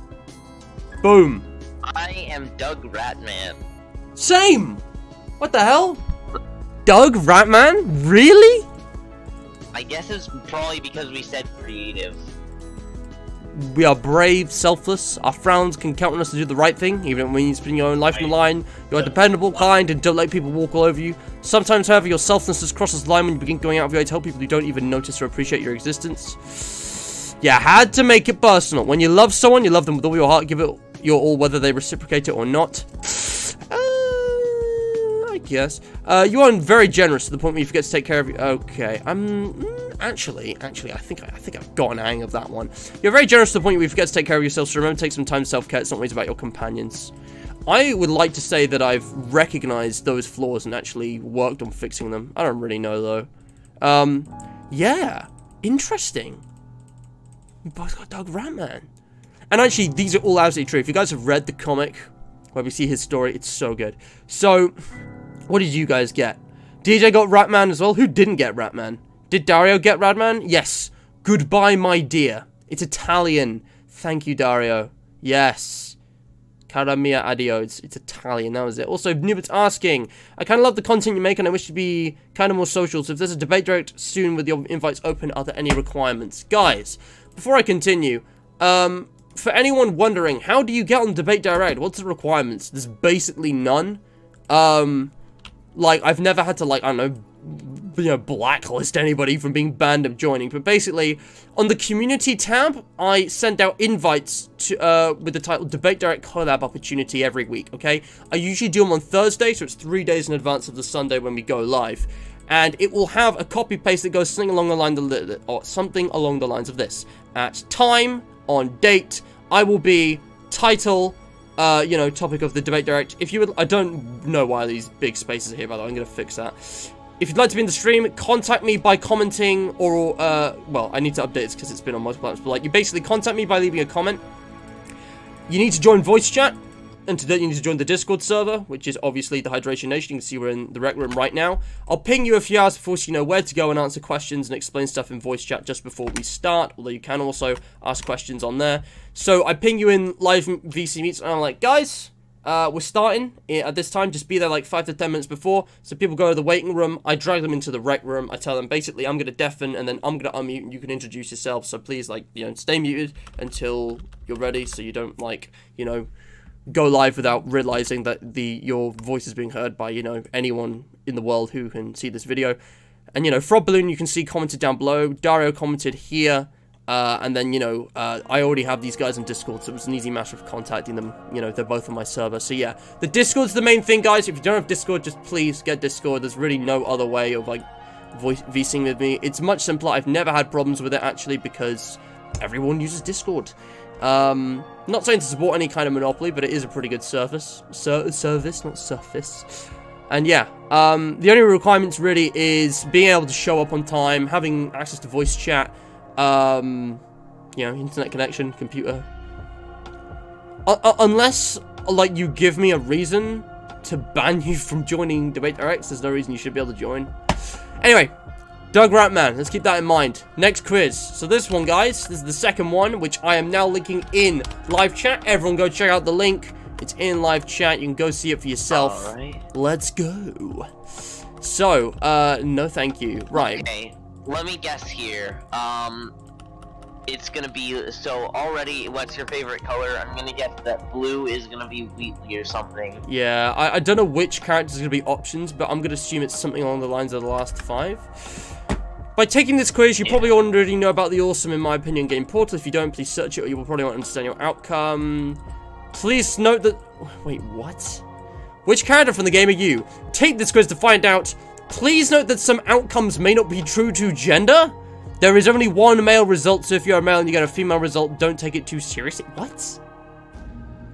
Boom. I am Doug Ratman. Same! What the hell? Doug Ratman? Really? I guess it's probably because we said creative. We are brave, selfless. Our frowns can count on us to do the right thing, even when you're putting your own life on the line. You are dependable, kind, and don't let people walk all over you. Sometimes, however, your selflessness crosses the line when you begin going out of your way to help people who don't even notice or appreciate your existence. Yeah, had to make it personal. When you love someone, you love them with all your heart. Give it your all, whether they reciprocate it or not. I guess. Uh, you are very generous to the point where you forget to take care of you. Okay, I'm mm, actually, actually, I think I think I've got an hang of that one. You're very generous to the point where you forget to take care of yourself. So remember, to take some time to self-care. It's not always about your companions. I would like to say that I've recognized those flaws and actually worked on fixing them. I don't really know though. Um, yeah, interesting. We both got Doug Ratman. And actually, these are all absolutely true. If you guys have read the comic where we see his story, it's so good. So, what did you guys get? DJ got Ratman as well. Who didn't get Ratman? Did Dario get Ratman? Yes. Goodbye, my dear. It's Italian. Thank you, Dario. Yes. Cara mia addio. It's, it's Italian. That was it. Also, Nubit's asking, I kind of love the content you make and I wish to be kind of more social. So if there's a debate direct soon with your invites open, are there any requirements? Guys, before I continue, um, for anyone wondering, how do you get on debate direct? What's the requirements? There's basically none. Um, like, I've never had to, like, I don't know, you know, blacklist anybody from being banned of joining. But basically, on the community tab, I send out invites to uh, with the title Debate Direct Collab Opportunity every week, okay? I usually do them on Thursday, so it's three days in advance of the Sunday when we go live. And it will have a copy paste that goes something along the line the or something along the lines of this. At time, on date, I will be title, uh, you know, topic of the debate direct. If you would, I don't know why these big spaces are here, by the way. I'm gonna fix that. If you'd like to be in the stream, contact me by commenting or, uh, well, I need to update this because it's been on multiple platforms, but like, you basically contact me by leaving a comment. You need to join voice chat, and to that you need to join the Discord server, which is obviously the Hydration Nation. You can see we're in the rec room right now. I'll ping you a few hours before so you know where to go and answer questions and explain stuff in voice chat just before we start, although you can also ask questions on there. So I ping you in live VC meets, and I'm like, guys, uh, we're starting at this time. Just be there like five to ten minutes before. So people go to the waiting room. I drag them into the rec room. I tell them basically I'm gonna deafen and then I'm gonna unmute and you can introduce yourself. So please like you know stay muted until you're ready, so you don't like you know go live without realizing that the your voice is being heard by you know anyone in the world who can see this video. And you know Frogballoon you can see commented down below. Dario commented here. Uh, and then, you know, uh, I already have these guys in Discord, so it was an easy matter of contacting them. You know, they're both on my server. So, yeah, the Discord's the main thing, guys. If you don't have Discord, just please get Discord. There's really no other way of, like, voice with me. It's much simpler. I've never had problems with it, actually, because everyone uses Discord. Um, not saying to support any kind of monopoly, but it is a pretty good service. Ser service, not surface. And yeah, um, the only requirements really is being able to show up on time, having access to voice chat, um, you know, internet connection, computer. Uh, unless, like, you give me a reason to ban you from joining Debate Direct, there's no reason you should be able to join. Anyway, Doug Ratman, let's keep that in mind. Next quiz. So this one, guys, this is the second one, which I am now linking in live chat. Everyone go check out the link. It's in live chat. You can go see it for yourself. All right. Let's go. So, uh, no thank you. Right. Okay, let me guess here. Um, it's gonna be so already. What's your favorite color? I'm gonna guess that blue is gonna be Wheatley or something. Yeah, I, I don't know which characters are going to be options, but I'm going to assume it's something along the lines of the last five. By taking this quiz, you probably already know about the awesome, in my opinion, game portal. If you don't, please search it, or you will probably to understand your outcome. Please note that... Wait, what? Which character from the game are you? Take this quiz to find out. Please note that some outcomes may not be true to gender. There is only one male result, so if you're a male and you get a female result, don't take it too seriously. What?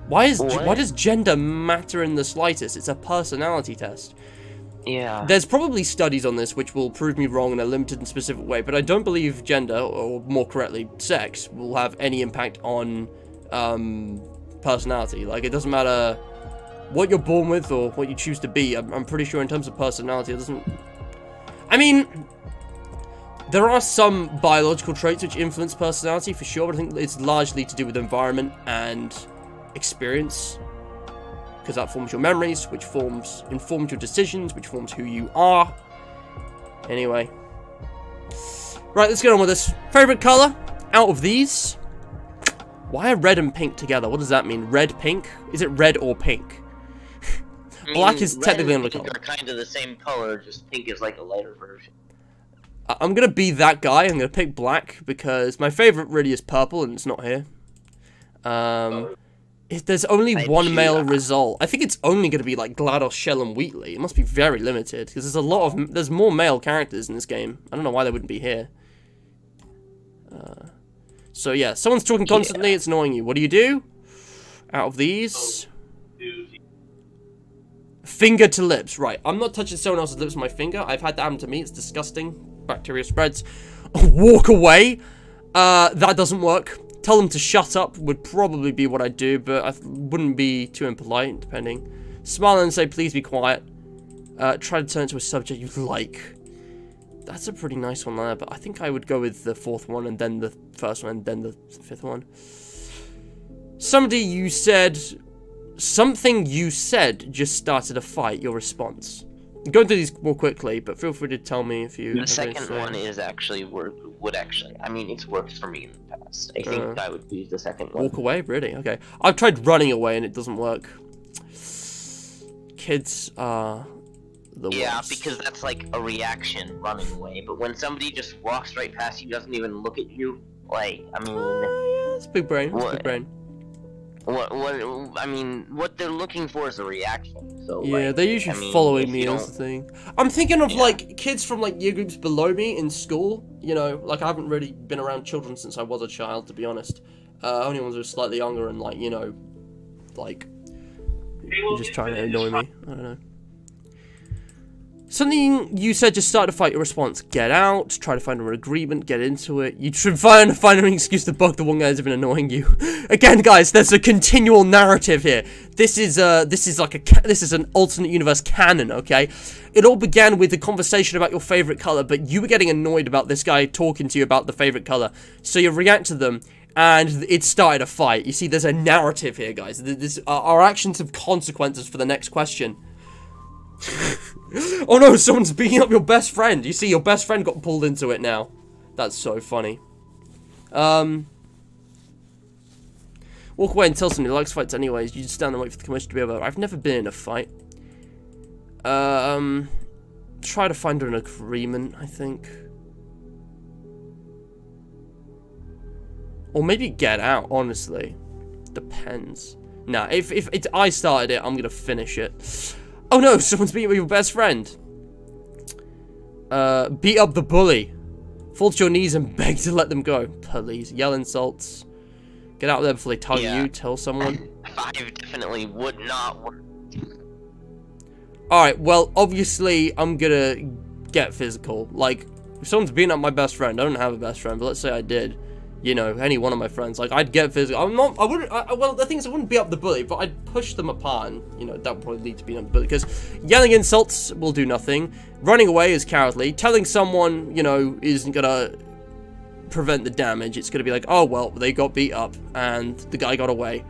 Why is What? why does gender matter in the slightest? It's a personality test. Yeah. There's probably studies on this which will prove me wrong in a limited and specific way, but I don't believe gender, or more correctly, sex, will have any impact on um, personality. Like, it doesn't matter what you're born with or what you choose to be. I'm, I'm pretty sure in terms of personality, it doesn't... I mean, there are some biological traits which influence personality, for sure, but I think it's largely to do with environment and experience because that forms your memories, which forms informs your decisions, which forms who you are. Anyway. Right, let's get on with this. Favorite color out of these? Why are red and pink together? What does that mean? Red, pink? Is it red or pink? I mean, black is red technically another color. Are kind of the same color, just pink is like a lighter version. I'm gonna be that guy. I'm gonna pick black because my favorite really is purple, and it's not here. Um, if there's only I one male result. I think it's only gonna be like GLaDOS, Chell, and Wheatley. It must be very limited because there's a lot of there's more male characters in this game. I don't know why they wouldn't be here. Uh, so yeah, someone's talking constantly. It's annoying you. What do you do? Out of these. Finger to lips. Right. I'm not touching someone else's lips with my finger. I've had that happen to me. It's disgusting. Bacteria spreads. Walk away. Uh, that doesn't work. Tell them to shut up would probably be what I'd do, but I wouldn't be too impolite, depending. Smile and say, please be quiet. Uh, try to turn to a subject you like. That's a pretty nice one there, but I think I would go with the fourth one and then the first one and then the fifth one. Somebody you said something you said just started a fight. Your response. I'm going through these more quickly, but feel free to tell me if you. The second one is actually work would actually. I mean, it's worked for me in the past. I think Uh, I would choose the second one. Walk away, really? Okay. I've tried running away and it doesn't work. Kids are the Yeah, worst. because that's like a reaction running away. But when somebody just walks right past you, doesn't even look at you, like I mean, Oh, yeah, it's big brain. It's big brain. What what I mean, what they're looking for is a reaction. So Yeah, like, they're usually I mean, following me. That's the thing. I'm thinking of Yeah. like kids from like year groups below me in school. You know, like I haven't really been around children since I was a child, to be honest. Uh, only ones who are slightly younger and like you know, like just trying to annoy me. I don't know. Something you said just started to fight your response. Get out, try to find an agreement, get into it. You try find find an excuse to bug the one guy who's been annoying you. Again, guys, there's a continual narrative here. This is uh this is like a this is an alternate universe canon, okay? It all began with a conversation about your favorite color, but you were getting annoyed about this guy talking to you about the favorite color. So you react to them and it started a fight. You see, there's a narrative here, guys. This, uh, our actions have consequences for the next question. oh no, someone's beating up your best friend. You see, your best friend got pulled into it now. That's so funny. Um, walk away and tell someone who likes fights anyways. You just stand and wait for the commotion to be over. I've never been in a fight. Um, try to find an agreement, I think. Or maybe get out, honestly. Depends. Nah, if, if it's I started it, I'm gonna finish it. Oh no, someone's beating with your best friend. Uh, beat up the bully. Fall to your knees and beg to let them go. Please. Yell insults. Get out there before they tug Yeah. you. Tell someone. Five definitely would not work. Alright, well, obviously, I'm gonna get physical. Like, if someone's beating up my best friend, I don't have a best friend, but let's say I did. You know, any one of my friends, like, I'd get physical. I'm not, I wouldn't, I, well, the thing is, I wouldn't beat up the bully, but I'd push them apart, and, you know, that would probably lead to being up the bully, because yelling insults will do nothing. Running away is cowardly. Telling someone, you know, isn't gonna prevent the damage. It's gonna be like, oh, well, they got beat up, and the guy got away.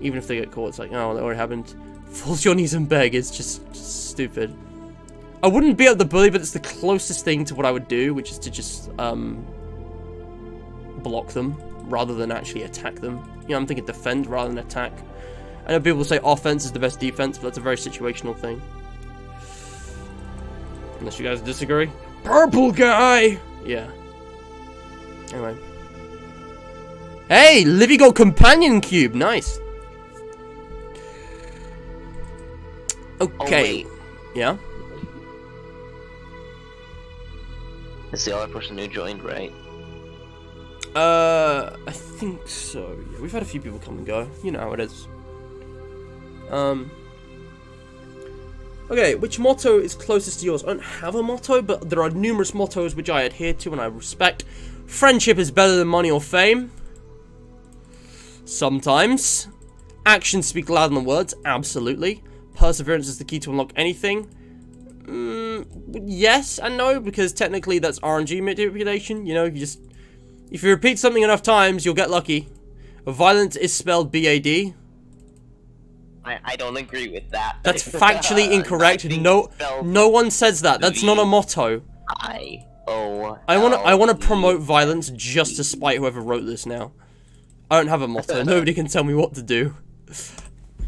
Even if they get caught, it's like, oh, that already happened. Fall to your knees and beg is just, just stupid. I wouldn't beat up the bully, but it's the closest thing to what I would do, which is to just, um, block them rather than actually attack them. You know, I'm thinking defend rather than attack. I know people say offense is the best defense, but that's a very situational thing. Unless you guys disagree. Purple guy! Yeah. Anyway. Hey, Livy got companion cube. Nice. Oh Okay. wait, yeah. it's the other person who joined, right? Uh, I think so. Yeah, we've had a few people come and go. You know how it is. Um. Okay, which motto is closest to yours? I don't have a motto, but there are numerous mottos which I adhere to and I respect. Friendship is better than money or fame. Sometimes. Actions speak louder than words. Absolutely. Perseverance is the key to unlock anything. Mm, yes and no, because technically that's RNG manipulation. You know, you just if you repeat something enough times, you'll get lucky. Violence is spelled B-A-D. I, I don't agree with that. That's factually incorrect. No, no one says that. That's not a motto. I O. I wanna, I wanna L E. promote violence just to spite whoever wrote this now. I don't have a motto. Nobody can tell me what to do.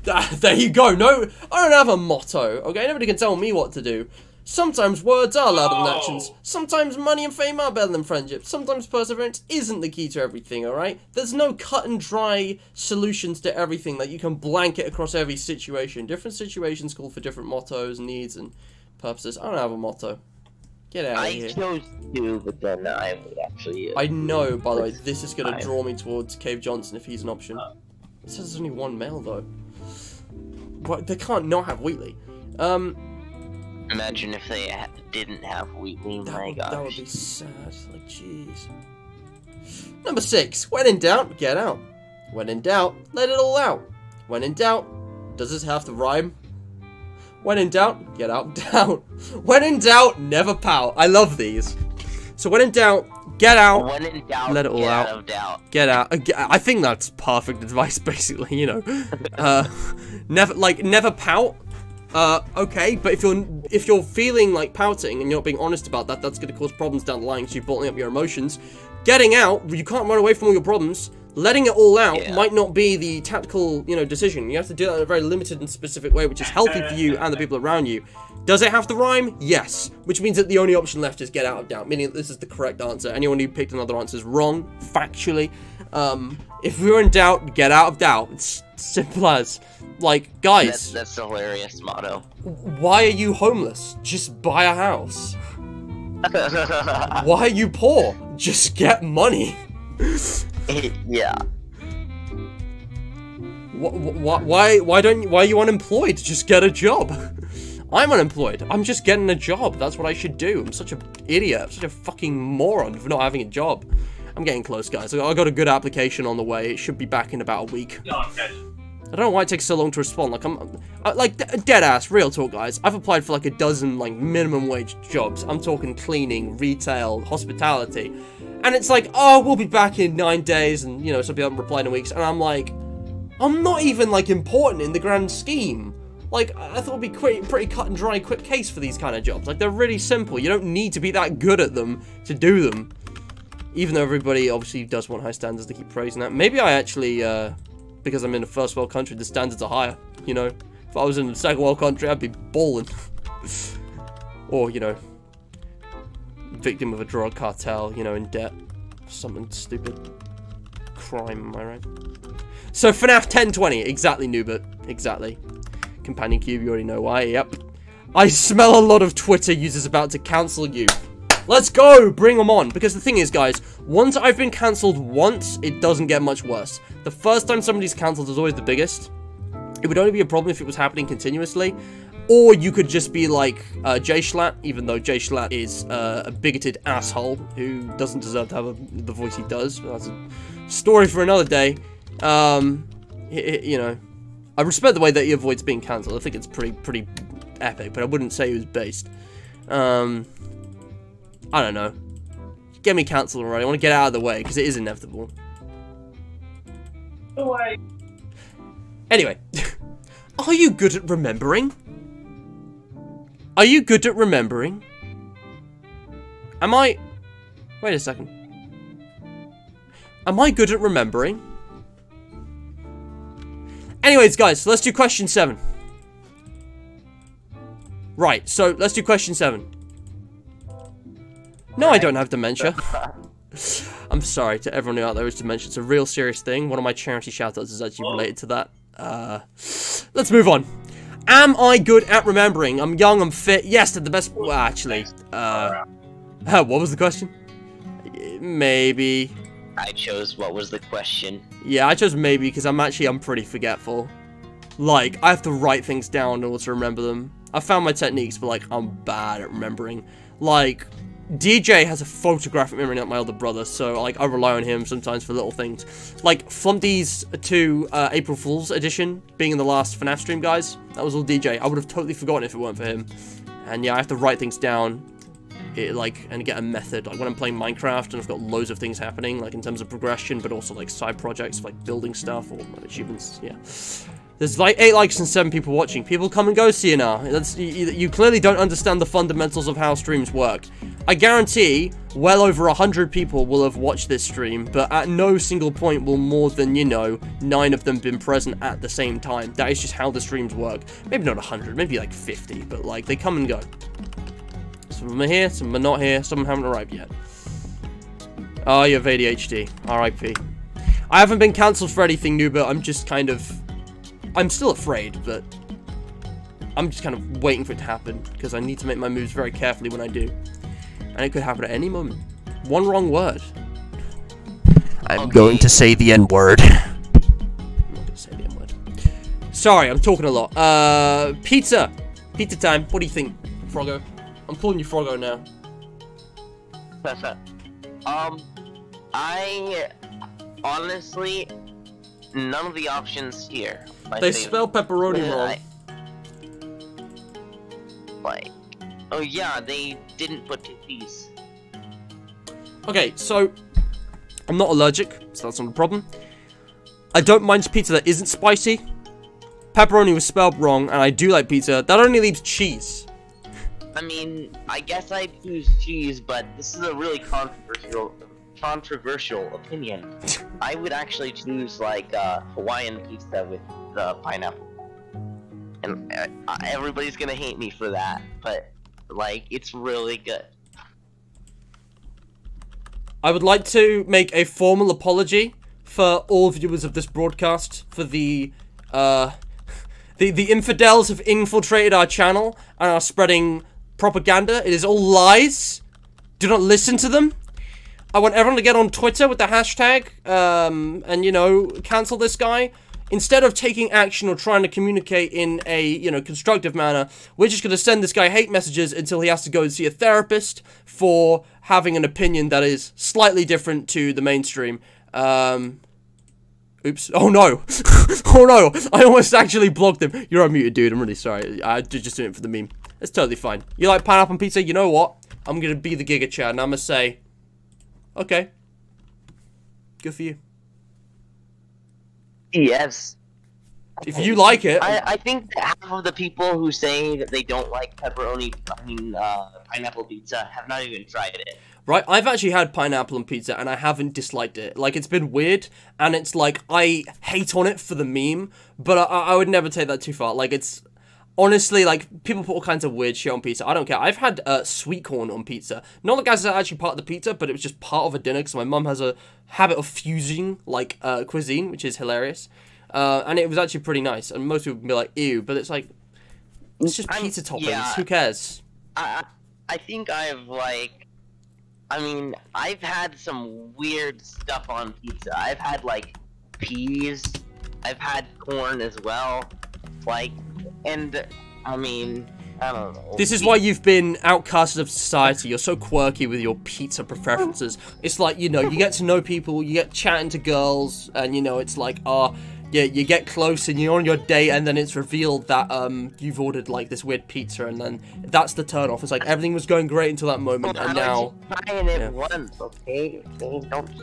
Ah, there you go. No, I don't have a motto. Okay, nobody can tell me what to do. Sometimes words are louder than actions. Sometimes money and fame are better than friendship. Sometimes perseverance isn't the key to everything, alright? There's no cut and dry solutions to everything that you can blanket across every situation. Different situations call for different mottos, needs, and purposes. I don't have a motto. Get out of I chose to, but then I would actually. I know, by the way, this is going to draw me towards Cave Johnson if he's an option. It says there's only one male, though. But they can't not have Wheatley. Um, Imagine if they ha- didn't have Wheatley. that, My would, gosh. that would be sad. Like, jeez. Number six. When in doubt, get out. When in doubt, let it all out. When in doubt, does this have to rhyme? When in doubt, get out doubt. When in doubt, never pout. I love these. So when in doubt, get out. When in doubt, Let it all get out. out of doubt. get out. I think that's perfect advice, basically. You know, uh, never like never pout. Uh, okay, but if you're if you're feeling like pouting and you're not being honest about that, that's going to cause problems down the line because you're bottling up your emotions. Getting out, you can't run away from all your problems. Letting it all out Yeah. might not be the tactical, you know, decision. You have to do that in a very limited and specific way, which is healthy for you and the people around you. Does it have to rhyme? Yes. Which means that the only option left is get out of doubt, meaning that this is the correct answer. Anyone who picked another answer is wrong, factually. Um, if you're in doubt, get out of doubt. It's simple as. Like, That's guys, that's a hilarious motto. why are you homeless? Just buy a house. Why are you poor? Just get money. yeah. Why, why, why don't you, why are you unemployed? Just get a job. I'm unemployed. I'm just getting a job. That's what I should do. I'm such an idiot. I'm such a fucking moron for not having a job. I'm getting close, guys. I got a good application on the way. It should be back in about a week. I don't know why it takes so long to respond. Like I'm, I, like dead ass, real talk, guys. I've applied for like a dozen like minimum wage jobs. I'm talking cleaning, retail, hospitality, and it's like, oh, we'll be back in nine days, and you know, some people haven't replied in weeks, and I'm like, I'm not even like important in the grand scheme. Like I thought it'd be pretty, pretty cut and dry, quick case for these kind of jobs. Like they're really simple. You don't need to be that good at them to do them. Even though everybody obviously does want high standards, they keep praising that. Maybe I actually. uh because I'm in a first world country, the standards are higher. You know, if I was in a second world country, I'd be balling. or you know, victim of a drug cartel. You know, in debt, something stupid, crime, am I right? So FNAF 1020, exactly, Nubert. Exactly. Companion Cube, you already know why, yep. I smell a lot of Twitter users about to cancel you. Let's go! Bring them on. Because the thing is, guys, once I've been cancelled once, it doesn't get much worse. The first time somebody's cancelled is always the biggest. It would only be a problem if it was happening continuously. Or you could just be like uh, Jschlatt, even though Jschlatt is uh, a bigoted asshole who doesn't deserve to have a, the voice he does. That's a story for another day. Um, you know, I respect the way that he avoids being cancelled. I think it's pretty pretty epic, but I wouldn't say he was based. Um, I don't know. Get me cancelled already. I want to get out of the way because it is inevitable. Anyway, are you good at remembering? Are you good at remembering? Am I... Wait a second. Am I good at remembering? Anyways, guys, so let's do question seven. Right, so let's do question seven. No, I don't have dementia. I'm sorry to everyone out there with dementia. It's a real serious thing. One of my charity shoutouts is actually related to that. Uh, let's move on. Am I good at remembering? I'm young, I'm fit. Yes, the best. Well, actually, uh, what was the question? Maybe. I chose what was the question. Yeah, I chose maybe because I'm actually I'm pretty forgetful. Like I have to write things down in order to remember them. I found my techniques, but like I'm bad at remembering. Like DJ has a photographic memory like my older brother, so like I rely on him sometimes for little things. Like Flumpty's 2 uh, April Fool's edition being in the last FNAF stream, guys. That was all DJ. I would have totally forgotten if it weren't for him. And yeah, I have to write things down, it, like, and get a method. Like when I'm playing Minecraft and I've got loads of things happening, like in terms of progression, but also like side projects, like building stuff or achievements. Yeah. There's like 8 likes and 7 people watching. People come and go, CNR. That's, you, you clearly don't understand the fundamentals of how streams work. I guarantee well over 100 people will have watched this stream, but at no single point will more than, you know, 9 of them been present at the same time. That is just how the streams work. Maybe not 100, maybe like 50, but like, they come and go. Some of them are here, some are not here, some haven't arrived yet. Oh, you have ADHD. RIP. I haven't been cancelled for anything new, but I'm just kind of I'm still afraid, but I'm just kind of waiting for it to happen because I need to make my moves very carefully when I do. And it could happen at any moment. One wrong word. I'm Okay. going to say the N word. I'm not going to say the N word. Sorry, I'm talking a lot. Uh, pizza. Pizza time. What do you think, Froggo? I'm calling you Froggo now. um, I honestly none of the options here. They spell pepperoni wrong. I- Like, oh yeah, they didn't put two P's. Okay, so I'm not allergic, so that's not a problem. I don't mind pizza that isn't spicy. Pepperoni was spelled wrong, and I do like pizza. That only leaves cheese. I mean, I guess I'd choose cheese, but this is a really controversial controversial opinion. I would actually choose like uh, Hawaiian pizza with the pineapple. And uh, uh, everybody's gonna hate me for that, but like it's really good. I would like to make a formal apology for all viewers of this broadcast for the uh the the infidels have infiltrated our channel and are spreading propaganda. It is all lies. Do not listen to them. I want everyone to get on Twitter with the hashtag um and you know cancel this guy. Instead of taking action or trying to communicate in a, you know, constructive manner, we're just going to send this guy hate messages until he has to go and see a therapist for having an opinion that is slightly different to the mainstream. Um, oops. Oh, no. oh, no. I almost actually blocked him. You're unmuted, dude. I'm really sorry. I did just do it for the meme. It's totally fine. You like pineapple pizza? You know what? I'm going to be the Giga Chad, and I'm going to say, okay. Good for you. Yes. If you like it, I, I think that half of the people who say that they don't like pepperoni, I mean, uh, pineapple pizza have not even tried it. Right, I've actually had pineapple on pizza and I haven't disliked it. Like, it's been weird, and it's like, I hate on it for the meme, but I, I would never take that too far. Like, it's, honestly, like people put all kinds of weird shit on pizza. I don't care. I've had uh, sweet corn on pizza. Not guys are actually part of the pizza, but it was just part of a dinner because my mum has a habit of fusing like uh, cuisine, which is hilarious. Uh, and it was actually pretty nice. And most people would be like, "Ew," but it's like it's just I'm- pizza toppings. yeah. Who cares? I I think I've like, I mean, I've had some weird stuff on pizza. I've had like peas. I've had corn as well. Like, and I mean, I don't know. This is why you've been outcasted of society. You're so quirky with your pizza preferences. It's like, you know, you get to know people, you get chatting to girls, and, you know, it's like, ah, yeah, you get close and you're on your date, and then it's revealed that um you've ordered, like, this weird pizza, and then that's the turn off. It's like everything was going great until that moment, and now. trying it yeah. once, okay? Okay, Don't don't-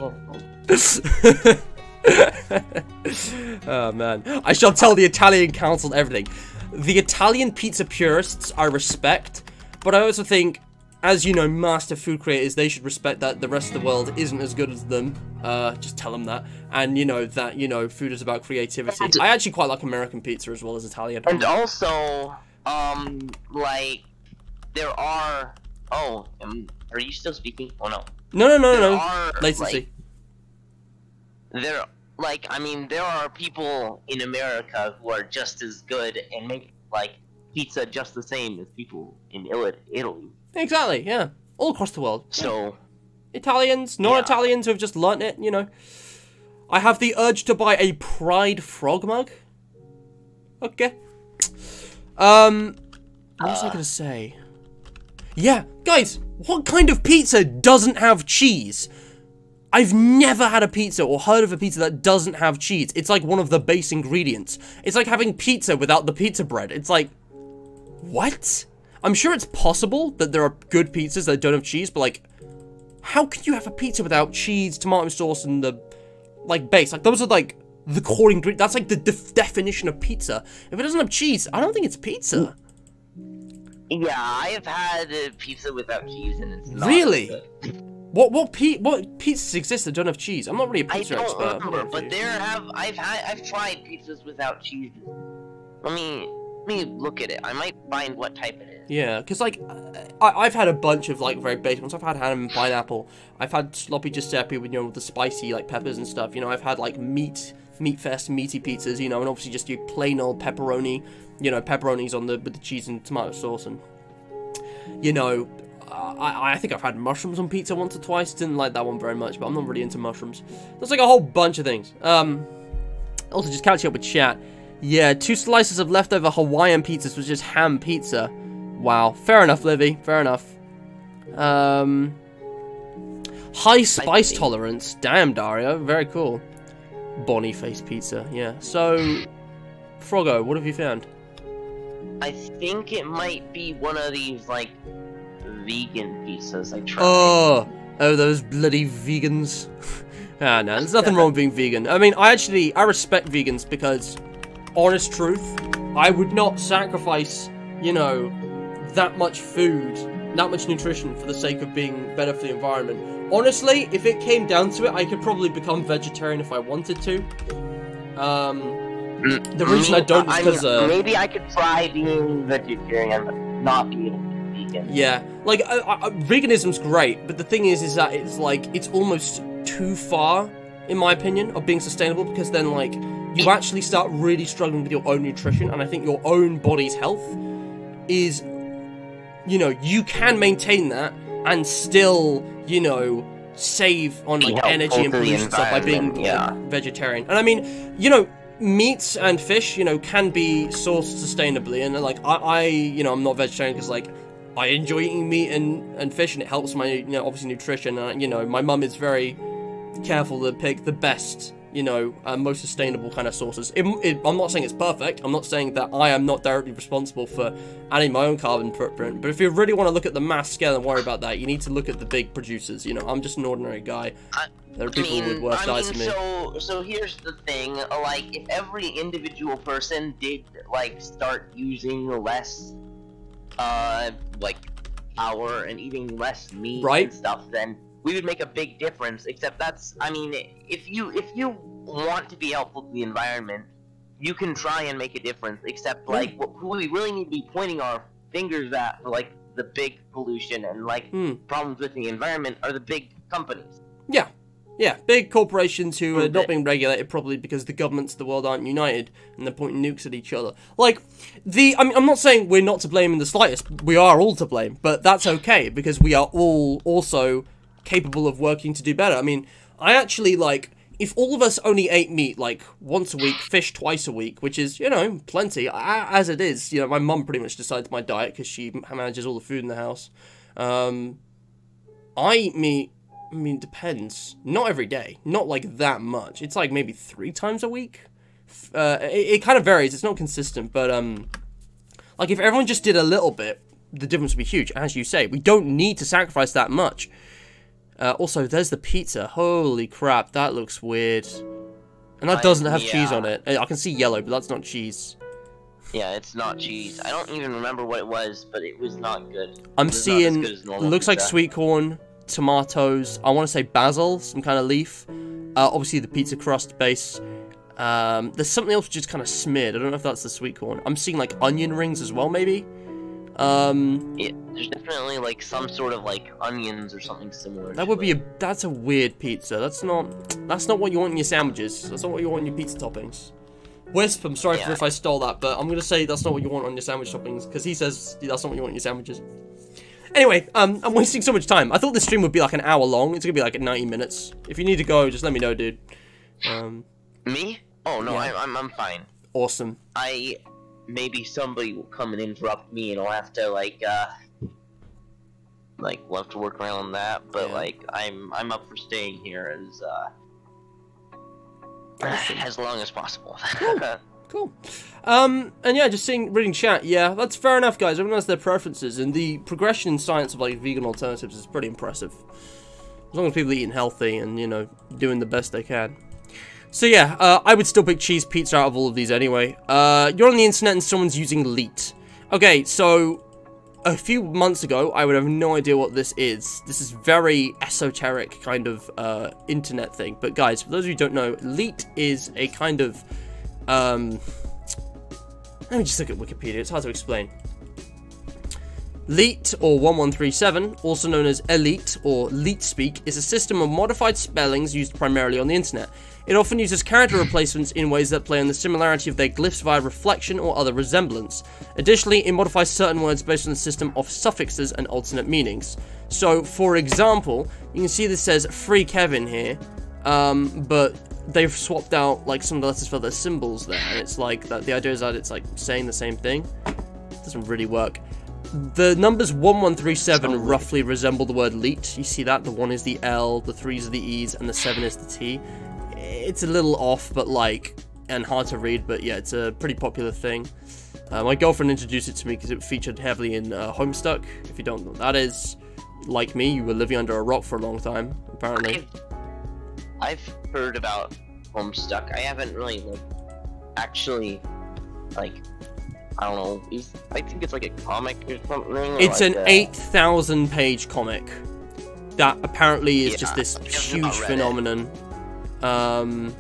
oh man. I shall tell the Italian council everything. The Italian pizza purists I respect, but I also think, as you know, master food creators, they should respect that the rest of the world isn't as good as them. Uh, just tell them that. And, you know, that, you know, food is about creativity. And- I actually quite like American pizza as well as Italian. And also, um, like, there are. Oh, um, are you still speaking? Oh no. No, no, no, no, There no. are, Latency. Like, there, like, I mean, there are people in America who are just as good and make like pizza just the same as people in Italy. Exactly, yeah. All across the world. So, Italians, non-Italians who have just learnt it, you know. I have the urge to buy a Pride frog mug. Okay. Um, what was I Uh. gonna say? Yeah, guys, what kind of pizza doesn't have cheese? I've never had a pizza or heard of a pizza that doesn't have cheese. It's like one of the base ingredients. It's like having pizza without the pizza bread. It's like, what? I'm sure it's possible that there are good pizzas that don't have cheese, but like, how can you have a pizza without cheese, tomato sauce, and the like base? Like those are like the core ingredient. That's like the def- definition of pizza. If it doesn't have cheese, I don't think it's pizza. yeah, I have had pizza without cheese, and it's not Really? What what pe- what pizzas exist that don't have cheese? I'm not really a pizza don't expert. Remember, but you. there have I've had I've tried pizzas without cheese. Let me let me look at it. I might find what type it is. Yeah, because like I, I've had a bunch of like very basic ones. I've had ham and pineapple. I've had sloppy Giuseppe with you know with the spicy like peppers and stuff. You know, I've had like meat meat fest meaty pizzas. You know, and obviously just your plain old pepperoni. You know, pepperonis on the with the cheese and tomato sauce and you know. I, I think I've had mushrooms on pizza once or twice. Didn't like that one very much, but I'm not really into mushrooms. There's like a whole bunch of things. Um, also, just catching up with chat. Yeah, two slices of leftover Hawaiian pizzas was just ham pizza. Wow, fair enough, Livy. Fair enough. Um, high spice tolerance. Damn, Dario. Very cool. Bonnie face pizza. Yeah. So, Froggo, what have you found? I think it might be one of these like vegan pizzas I tried. Oh, oh, those bloody vegans. ah, no, there's nothing wrong with being vegan. I mean, I actually I respect vegans because, honest truth, I would not sacrifice, you know, that much food, that much nutrition for the sake of being better for the environment. Honestly, if it came down to it, I could probably become vegetarian if I wanted to. Um, the reason I don't is I mean, 'cause, uh, maybe I could try being vegetarian, but not be able to be vegan. Yeah, like I, I, veganism's great, but the thing is, is that it's like it's almost too far, in my opinion, of being sustainable because then like you actually start really struggling with your own nutrition, and I think your own body's health is, you know, you can maintain that and still, you know, save on like energy and pollution stuff by being yeah. like, vegetarian. And I mean, you know, meats and fish, you know, can be sourced sustainably, and like I, I you know, I'm not vegetarian because like I enjoy eating meat and, and fish, and it helps my, you know, obviously nutrition. And you know, my mum is very careful to pick the best, you know, uh, most sustainable kind of sources. It, it, I'm not saying it's perfect. I'm not saying that I am not directly responsible for adding my own carbon footprint. But if you really want to look at the mass scale and worry about that, you need to look at the big producers. You know, I'm just an ordinary guy. I- There are I people mean, with worse I diets mean, than me. so so here's the thing. Like, if every individual person did like start using less, uh, like power and eating less meat Right. and stuff, then we would make a big difference. Except that's, I mean, if you if you want to be helpful to the environment, you can try and make a difference. Except Hmm. like what who we really need to be pointing our fingers at for like the big pollution and like Hmm. problems with the environment are the big companies. Yeah. Yeah, big corporations who are not being regulated properly because the governments of the world aren't united and they're pointing nukes at each other. Like, the. I mean, I'm not saying we're not to blame in the slightest. We are all to blame, but that's okay because we are all also capable of working to do better. I mean, I actually, like, if all of us only ate meat, like, once a week, fish twice a week, which is, you know, plenty, as it is, you know, my mum pretty much decides my diet because she manages all the food in the house. Um, I eat meat. I mean, depends. Not every day. Not like that much. It's like maybe three times a week. Uh, it, it kind of varies. It's not consistent, but um, like if everyone just did a little bit, the difference would be huge. As you say, we don't need to sacrifice that much. Uh, also, there's the pizza. Holy crap, that looks weird. And that I- doesn't have cheese on it. I can see yellow, but that's not cheese. Yeah, it's not cheese. I don't even remember what it was, but it was not good. I'm It was not as seeing. good looks like sweet corn, tomatoes. I want to say basil, some kind of leaf. Uh, obviously the pizza crust base. Um, there's something else just kind of smeared. I don't know if that's the sweet corn. I'm seeing like onion rings as well, maybe. Um, Yeah, there's definitely like some sort of like onions or something similar. that would be a. That's a weird pizza. That's not. That's not what you want in your sandwiches. That's not what you want in your pizza toppings. Wisp, I'm sorry for if I stole that, but I'm gonna say that's not what you want on your sandwich toppings because he says that's not what you want in your sandwiches. Anyway, um, I'm wasting so much time. I thought this stream would be like an hour long. It's gonna be like 90 minutes. If you need to go, just let me know, dude. Um, me. Oh no, Yeah. I'm, I'm I'm fine. awesome. I maybe somebody will come and interrupt me, and I'll have to like uh like we'll have to work around that. But Yeah. like I'm I'm up for staying here as uh Awesome. as long as possible. Cool. Um, and yeah, just seeing, reading chat, yeah, that's fair enough, guys. Everyone has their preferences, and the progression in science of, like, vegan alternatives is pretty impressive. As long as people are eating healthy and, you know, doing the best they can. So yeah, uh, I would still pick cheese pizza out of all of these anyway. Uh, you're on the internet and someone's using Leet. Okay, so a few months ago, I would have no idea what this is. This is very esoteric kind of uh, internet thing. But guys, for those of you who don't know, Leet is a kind of um, let me just look at Wikipedia. It's hard to explain. Leet, or 1137, also known as Elite or Leet Speak, is a system of modified spellings used primarily on the internet. It often uses character replacements in ways that play on the similarity of their glyphs via reflection or other resemblance. Additionally, it modifies certain words based on the system of suffixes and alternate meanings. So, for example, you can see this says Free Kevin here, um, but they've swapped out like some of the letters for the symbols there, and it's like that. The idea is that it's like saying the same thing. doesn't really work. The numbers 1137 So weird. roughly resemble the word leet. You see that? The 1 is the L, the 3 is the E's, and the 7 is the T. It's a little off, but like, and hard to read, but yeah, it's a pretty popular thing. Uh, my girlfriend introduced it to me because it featured heavily in uh, Homestuck. If you don't know what that is, like me, you were living under a rock for a long time, apparently. I've, I've heard about Homestuck. I haven't really like actually like I don't know. I think it's like a comic or something. or It's like an a- 8,000 page comic that apparently is Yeah, just this huge it. phenomenon. Um,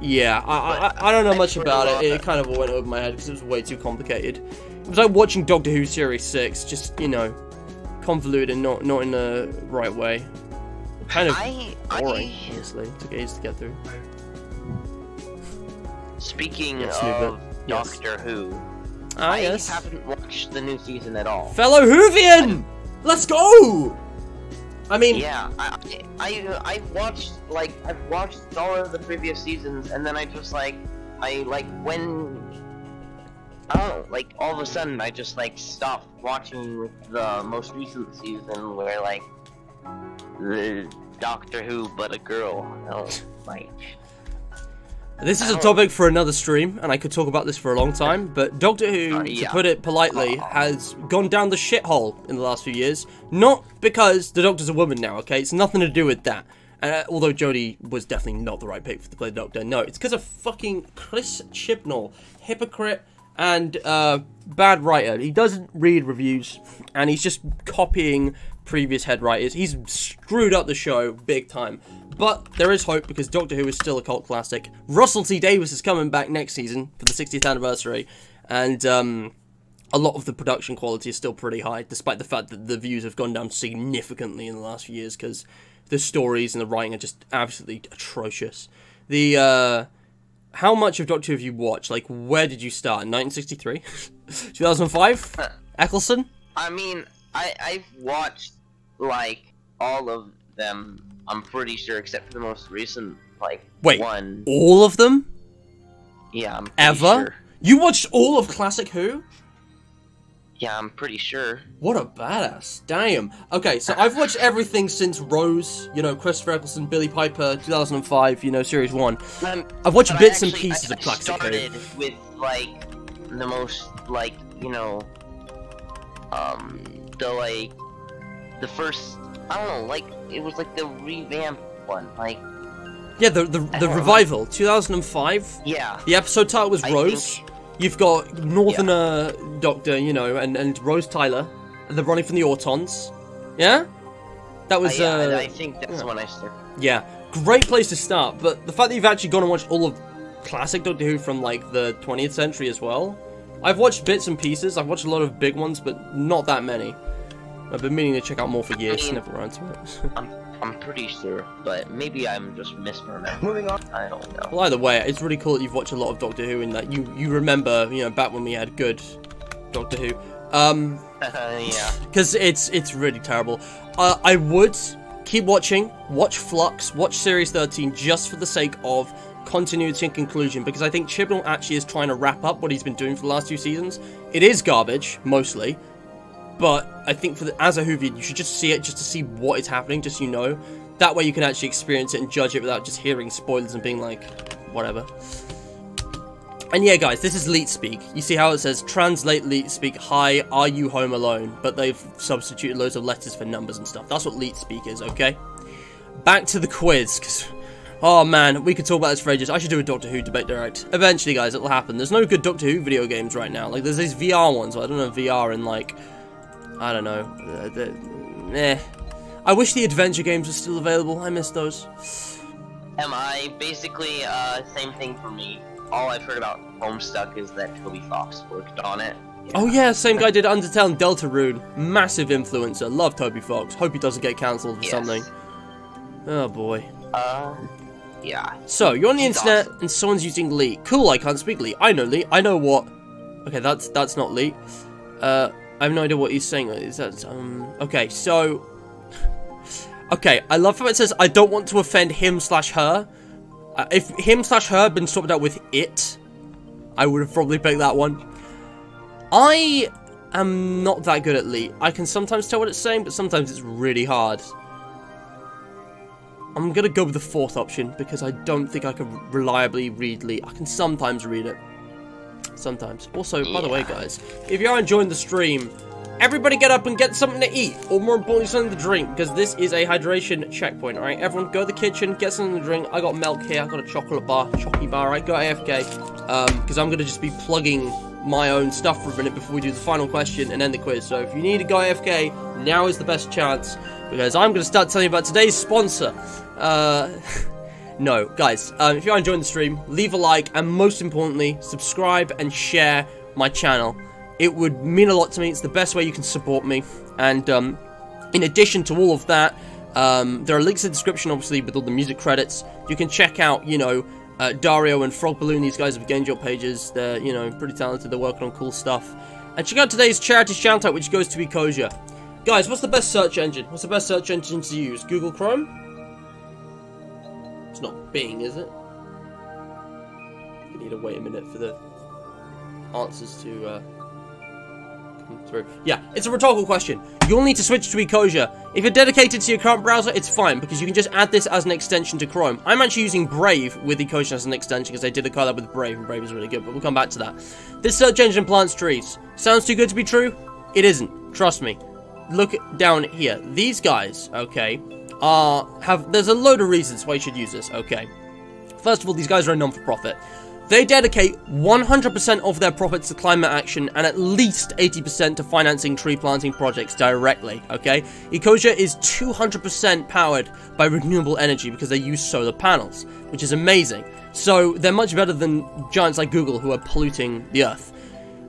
yeah, I, I, I don't know much about it. It it. kind of went over my head because it was way too complicated. It was like watching Doctor Who Series 6, just, you know, convoluted and not, not in the right way. Kind of I, boring, I honestly. Took ages to get through. speaking Yes, of Nubit. Yes. Doctor Who, Ah, I yes. haven't watched the new season at all. Fellow Whovian! Let's go! I mean, Yeah, I, I I watched like I've watched all of the previous seasons, and then I just like I like when I don't know, like all of a sudden I just like stopped watching the most recent season where like the Doctor Who but a girl. Like This is a Oh. topic for another stream, and I could talk about this for a long time, but Doctor Who, Uh, to put it politely, Oh. has gone down the shithole in the last few years. Not because the Doctor's a woman now, okay? It's nothing to do with that. Uh, although Jodie was definitely not the right pick for to play the Doctor. No, it's because of fucking Chris Chibnall, hypocrite and uh, bad writer. He doesn't read reviews, and he's just copying previous head writers. He's screwed up the show big time. But there is hope because Doctor Who is still a cult classic. Russell T Davies is coming back next season for the 60th anniversary, and um, a lot of the production quality is still pretty high, despite the fact that the views have gone down significantly in the last few years because the stories and the writing are just absolutely atrocious. The uh, how much of Doctor Who have you watched? Like, where did you start? 1963, 2005, Eccleston. I mean, I I've watched like all of them. I'm pretty sure, except for the most recent like Wait. one. All of them Yeah, I'm pretty ever? Sure. You watched all of Classic Who? Yeah, I'm pretty sure. What a badass. Damn. Okay, so I've watched everything since Rose, you know, Christopher Eccleston, Billie Piper, 2005, you know, Series 1. Um, I've watched bits and pieces I, of Classic Who. started with like the most like you know, um, the like the first. I don't know, like it was like the revamped one. Like Yeah, the, the, the revival, 2005. yeah, The episode title was I Rose. think- You've got Northerner Doctor, you know, and, and Rose Tyler. And they're running from the Autons. Yeah? That was, uh... yeah, I think that's when I started. Yeah, great place to start. But the fact that you've actually gone and watched all of classic Doctor Who from like the 20th century as well. I've watched bits and pieces. I've watched a lot of big ones, but not that many. I've been meaning to check out more for years. I mean, Never around to it. I'm I'm pretty sure, but maybe I'm just misremembering. Moving on. I don't know. well, either way, it's really cool that you've watched a lot of Doctor Who and that you you remember, you know, back when we had good Doctor Who. Um, yeah. because it's it's really terrible. Uh, I would keep watching, watch Flux, watch Series 13 just for the sake of continuity and conclusion because I think Chibnall actually is trying to wrap up what he's been doing for the last two seasons. It is garbage mostly, but I think for the, as a Whovian, you should just see it just to see what is happening, just so you know. That way you can actually experience it and judge it without just hearing spoilers and being like, whatever. And yeah, guys, this is Leet Speak. You see how it says translate Leet Speak. Hi, are you home alone? But they've substituted loads of letters for numbers and stuff. That's what Leet Speak is, okay? Back to the quiz, because oh man, we could talk about this for ages. I should do a Doctor Who debate direct. Eventually, guys, it'll happen. There's no good Doctor Who video games right now. Like there's these VR ones, but I don't know VR in like I don't know. Uh, the, eh. I wish the adventure games were still available. I miss those. Am I basically uh same thing for me? All I've heard about Homestuck is that Toby Fox worked on it. Oh yeah, same guy did Undertale and Deltarune. Massive influencer. Love Toby Fox. Hope he doesn't get cancelled for Yes. something. Oh boy. Uh, yeah. So, you're on the He's internet awesome. and someone's using Lee. Cool, I can't speak Lee. I know Lee. I know what... Okay, that's that's not Lee. Uh, I have no idea what he's saying. Is that, um... Okay, so... Okay, I love how it says, I don't want to offend him slash her. Uh, if him slash her had been swapped out with it, I would have probably picked that one. I am not that good at Lee. I can sometimes tell what it's saying, but sometimes it's really hard. I'm gonna go with the fourth option because I don't think I can reliably read Lee. I can sometimes read it. Sometimes. Also, by the way, guys, if you are enjoying the stream, everybody get up and get something to eat, or more importantly, something to drink, because this is a hydration checkpoint, alright? Everyone go to the kitchen, get something to drink. I got milk here, I got a chocolate bar, chocolate bar, right? Go AFK, um, because I'm gonna just be plugging my own stuff for a minute before we do the final question and end the quiz. So if you need to go AFK, now is the best chance, because I'm gonna start telling you about today's sponsor. Uh, no, guys, um, if you are enjoying the stream, leave a like, and most importantly, subscribe and share my channel. It would mean a lot to me. It's the best way you can support me. And um, in addition to all of that, um, there are links in the description, obviously, with all the music credits. You can check out, you know, uh, Dario and Frogballoon. These guys have Game Jolt pages. They're, you know, pretty talented. They're working on cool stuff. And check out today's charity shoutout, which goes to Ecosia. Guys, what's the best search engine? What's the best search engine to use? Google Chrome? It's not Bing, is it? You need to wait a minute for the answers to uh, come through. Yeah, it's a rhetorical question. You'll need to switch to Ecosia. If you're dedicated to your current browser, it's fine, because you can just add this as an extension to Chrome. I'm actually using Brave with Ecosia as an extension, because I did a collab with Brave, and Brave is really good, but we'll come back to that. This search engine plants trees. Sounds too good to be true? It isn't. Trust me. Look down here. These guys, okay, are have. There's a load of reasons why you should use this. Okay. First of all, these guys are a non-for-profit. They dedicate 100% of their profits to climate action and at least 80% to financing tree planting projects directly, okay? Ecosia is 200% powered by renewable energy because they use solar panels, which is amazing. So they're much better than giants like Google who are polluting the earth.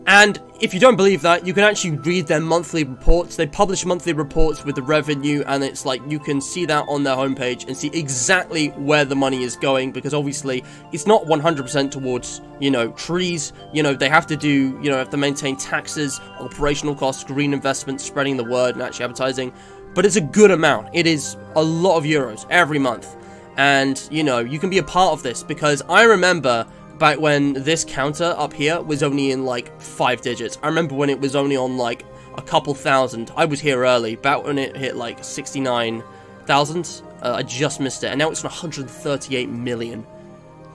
And if you don't believe that, you can actually read their monthly reports. They publish monthly reports with the revenue, and it's like you can see that on their homepage and see exactly where the money is going because obviously it's not 100% towards, you know, trees. You know, they have to do, you know, have to maintain taxes, operational costs, green investments, spreading the word, and actually advertising. But it's a good amount. It is a lot of euros every month. And, you know, you can be a part of this because I remember back when this counter up here was only in like five digits. I remember when it was only on like a couple thousand. I was here early, back when it hit like 69,000. Uh, I just missed it, and now it's on 138 million.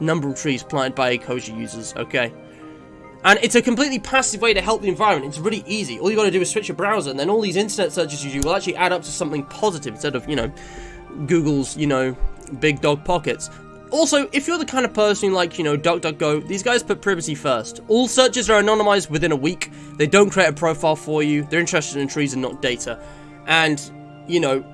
Number of trees planted by Ecosia users, okay? And it's a completely passive way to help the environment. It's really easy. All you gotta do is switch your browser, and then all these internet searches you do will actually add up to something positive instead of, you know, Google's, you know, big dog pockets. Also, if you're the kind of person like, you know, DuckDuckGo, these guys put privacy first. All searches are anonymized within a week. They don't create a profile for you. They're interested in trees and not data. And, you know,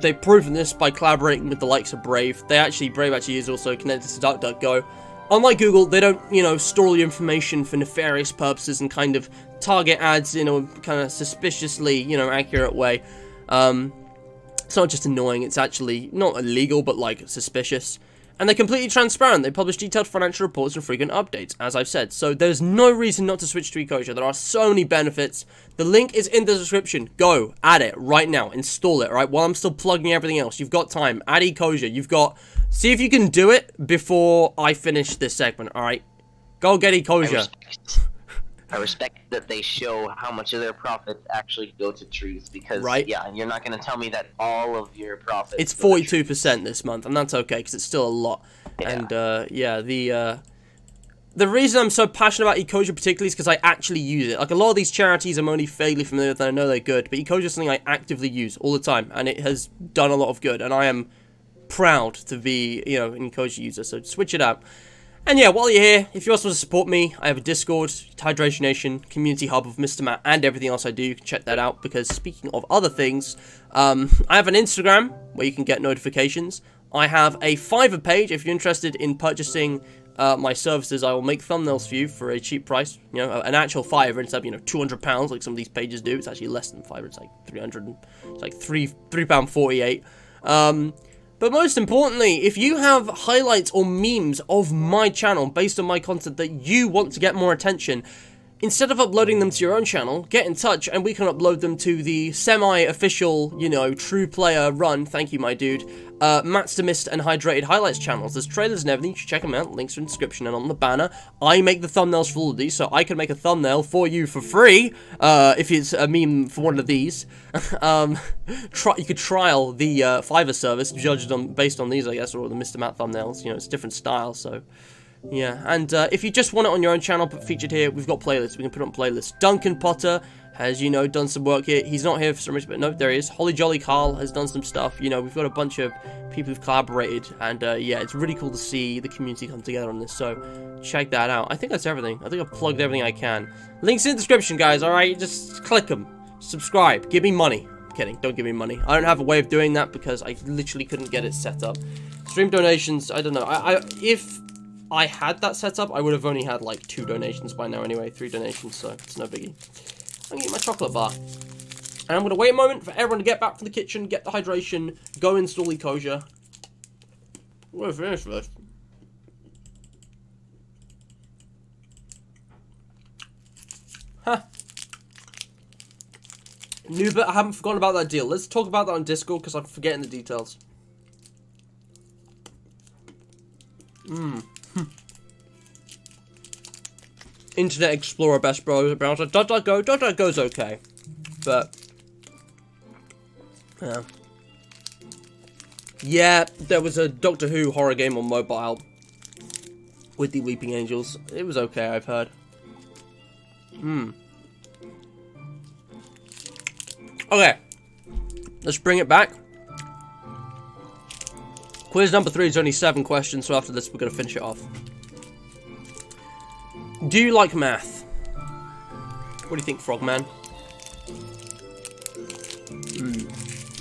they've proven this by collaborating with the likes of Brave. They actually, Brave actually is also connected to DuckDuckGo. Unlike Google, they don't, you know, store all your information for nefarious purposes and kind of target ads in a kind of suspiciously, you know, accurate way. Um, it's not just annoying, it's actually not illegal, but like suspicious. And they're completely transparent. They publish detailed financial reports and frequent updates, as I've said. So there's no reason not to switch to Ecosia. There are so many benefits. The link is in the description. Go, add it right now. Install it, right? While I'm still plugging everything else. You've got time. Add Ecosia. You've got... See if you can do it before I finish this segment, alright? Go get respect, I respect that they show how much of their profits actually go to trees because Right. yeah, you're not gonna tell me that all of your profits. It's to trees. 42% this month, and that's okay, because it's still a lot. Yeah. And, uh, yeah, the, uh... The reason I'm so passionate about Ecosia particularly is because I actually use it. Like, a lot of these charities I'm only vaguely familiar with, and I know they're good, but Ecosia is something I actively use all the time, and it has done a lot of good, and I am proud to be, you know, an Ecosia user, so switch it out. And yeah, while you're here, if you also want to support me, I have a Discord, Hydration Nation, community hub of Mr. Matt, and everything else I do. You can check that out because speaking of other things, um, I have an Instagram where you can get notifications. I have a Fiverr page if you're interested in purchasing uh, my services. I will make thumbnails for you for a cheap price. You know, an actual Fiverr instead of you know 200 pounds like some of these pages do. It's actually less than Fiverr. It's like 300. It's like three three pound 48. Um, but most importantly, if you have highlights or memes of my channel based on my content that you want to get more attention, instead of uploading them to your own channel, get in touch and we can upload them to the semi-official, you know, true player run, thank you my dude, uh, Matt's Mist and Hydrated Highlights channels. There's trailers and everything, you should check them out, links are in the description and on the banner. I make the thumbnails for all of these, so I can make a thumbnail for you for free, uh, if it's a meme for one of these. um, try, you could trial the uh, Fiverr service, judged on based on these, I guess, or the Mr. Matt thumbnails, you know, it's different style, so... Yeah, and uh, if you just want it on your own channel, but featured here, we've got playlists. We can put it on playlists. Duncan Potter has, you know, done some work here. He's not here for some reason, but no, there he is. Holly Jolly Carl has done some stuff. You know, we've got a bunch of people who've collaborated, and uh, yeah, it's really cool to see the community come together on this. So check that out. I think that's everything. I think I've plugged everything I can. Links in the description, guys. All right, just click them. Subscribe. Give me money. kidding. Don't give me money. I don't have a way of doing that because I literally couldn't get it set up. Stream donations. I don't know. I, I if I had that set up, I would have only had like two donations by now anyway, three donations, so it's no biggie. I'm gonna get my chocolate bar. And I'm gonna wait a moment for everyone to get back from the kitchen, get the hydration, go install Ecosia. We're finished this. Huh. Nubit, I haven't forgotten about that deal. Let's talk about that on Discord because I'm forgetting the details. Hmm. Internet Explorer best browser browser. DuckDuckGo. DuckDuckGo's okay. But yeah. Yeah, there was a Doctor Who horror game on mobile with the Weeping Angels. It was okay, I've heard. Hmm. Okay. Let's bring it back. Quiz number three is only seven questions, so after this we're going to finish it off. Do you like math? What do you think, Frogman?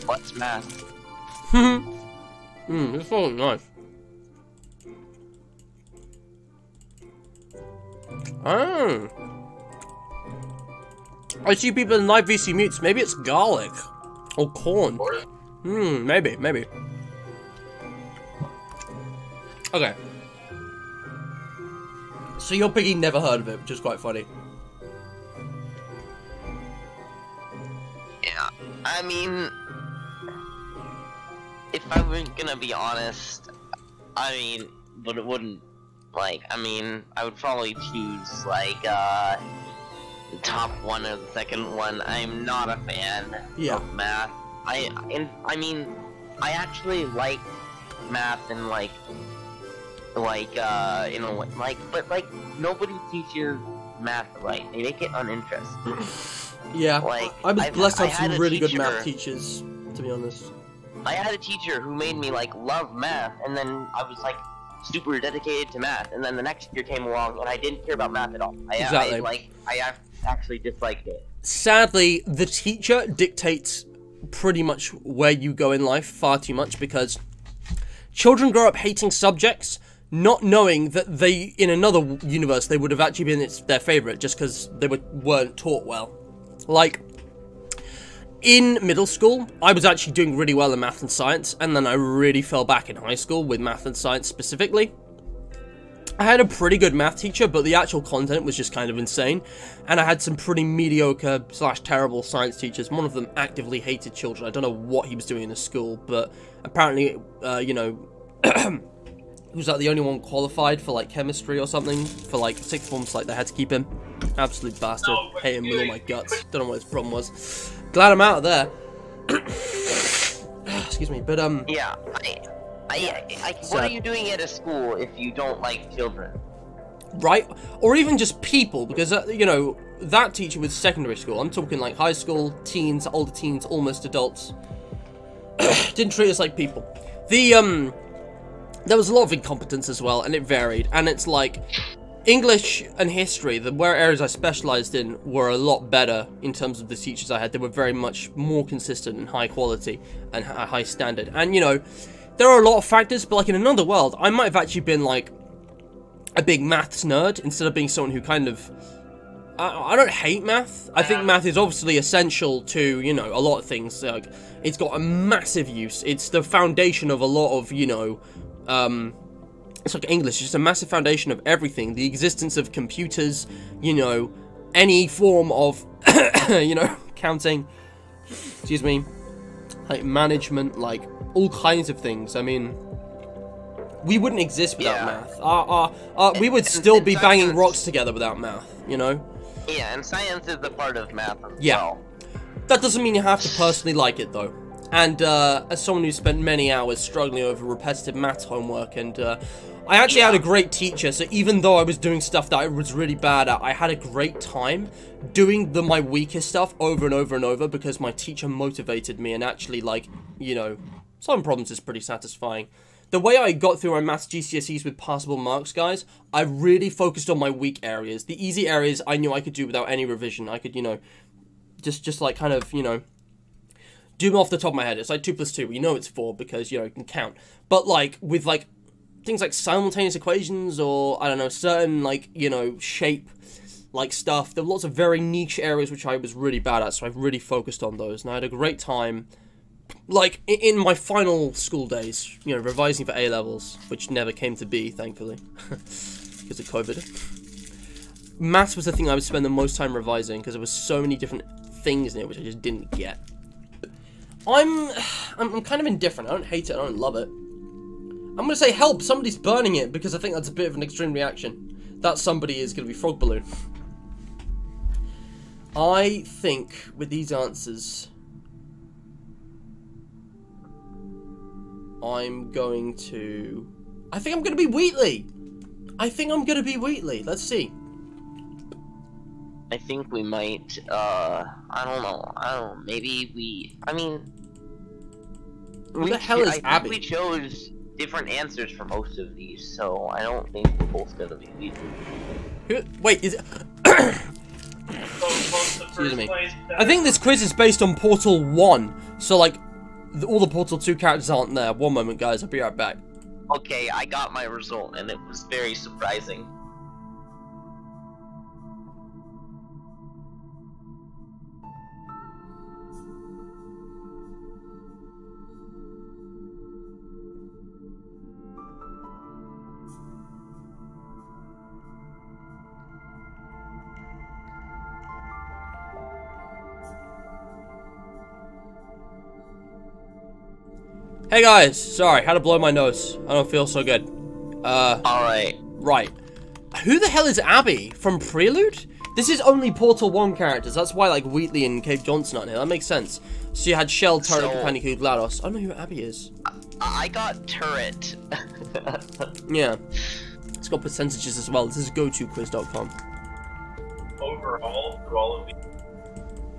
What's math? Hmm, it's all nice. Oh. I see people in live VC mutes. Maybe it's garlic. Or corn. Hmm, maybe, maybe. Okay. So your piggy never heard of it, which is quite funny. Yeah, I mean, if I were gonna be honest, I mean, but it wouldn't, like, I mean, I would probably choose, like, uh, the top one or the second one. I'm not a fan Yeah. of math. I, in, I mean, I actually like math and, like, like, uh, you know, like, but, like, nobody teaches math right. They make it uninteresting. Yeah. Like, I was I've- blessed to have some a really good math teachers, to be honest. I had a teacher who made me like love math, and then I was like super dedicated to math, and then the next year came along, and I didn't care about math at all. I, Exactly. I like I actually disliked it. sadly, the teacher dictates pretty much where you go in life far too much because children grow up hating subjects, not knowing that they, in another universe, they would have actually been its, their favorite just because they were, weren't taught well. Like, in middle school, I was actually doing really well in math and science, and then I really fell back in high school with math and science specifically. I had a pretty good math teacher, but the actual content was just kind of insane. And I had some pretty mediocre slash terrible science teachers. One of them actively hated children. I don't know what he was doing in the school, but apparently, uh, you know, he was like the only one qualified for like chemistry or something for like sixth form. So like they had to keep him. Absolute bastard. Hate him with all my guts. Don't know what his problem was. Glad I'm out of there. Excuse me, but um, Yeah, I, I, I, I what are you doing at a school if you don't like children? right? Or even just people, because uh, you know that teacher was secondary school. I'm talking like high school, teens, older teens, almost adults. Didn't treat us like people. The um, there was a lot of incompetence as well, and it varied. And it's like English and history, the where areas I specialized in were a lot better in terms of the teachers I had. They were very much more consistent and high quality and hi- high standard. And you know, there are a lot of factors, but like in another world, I might have actually been like a big maths nerd instead of being someone who kind of I, I don't hate math. I think math is obviously essential to you know a lot of things. Like it's got a massive use. It's the foundation of a lot of you know. Um, it's like English. It's just a massive foundation of everything. The existence of computers. You know, any form of you know counting. Excuse me. Like management, like all kinds of things. I mean, we wouldn't exist without Yeah. math. Our, our, our, we would And- still and be banging rocks together without math. You know. Yeah, and science is a part of math as Yeah. well. That doesn't mean you have to personally like it, though. And uh, as someone who spent many hours struggling over repetitive maths homework, and uh, I actually had a great teacher, so even though I was doing stuff that I was really bad at, I had a great time doing the my weakest stuff over and over and over because my teacher motivated me and actually, like, you know, some problems is pretty satisfying. The way I got through my maths GCSEs with passable marks, guys, I really focused on my weak areas. The easy areas I knew I could do without any revision. I could, you know, just just like kind of you know do off the top of my head. It's like 2 plus 2 we know it's 4 because you know you can count. But like with like things like simultaneous equations or i don't know certain like you know shape like stuff there were lots of very niche areas which i was really bad at so i really focused on those and i had a great time like in my final school days you know revising for a levels which never came to be thankfully because of covid. Maths was the thing I would spend the most time revising because there was so many different things in it which I just didn't get. I'm, I'm, I'm kind of indifferent. I don't hate it. I don't love it. I'm gonna say help. Somebody's burning it because I think that's a bit of an extreme reaction. That somebody is gonna be Frogballoon. I think with these answers, I'm going to. I think I'm gonna be Wheatley. I think I'm gonna be Wheatley. Let's see. I think we might, uh, I don't know, I don't know, maybe we, I mean... Who the hell is I think Abby? we chose, different answers for most of these, so I don't think we're both gonna be. Who, wait, is it... Both- both the Excuse me. I think this quiz is based on Portal 1. So, like, the, all the Portal 2 characters aren't there. One moment, guys. I'll be right back. Okay, I got my result, and it was very surprising. Hey, guys. Sorry, had to blow my nose. I don't feel so good. Uh, Alright. right. Who the hell is Abby? From Prelude? This is only Portal 1 characters. That's why, like, Wheatley and Cave Johnson aren't here. That makes sense. So you had Chell, Turret, So- Companion, GLaDOS. I don't know who Abby is. I got turret. Yeah. It's got percentages as well. This is gotoquiz.com. overall through all of these.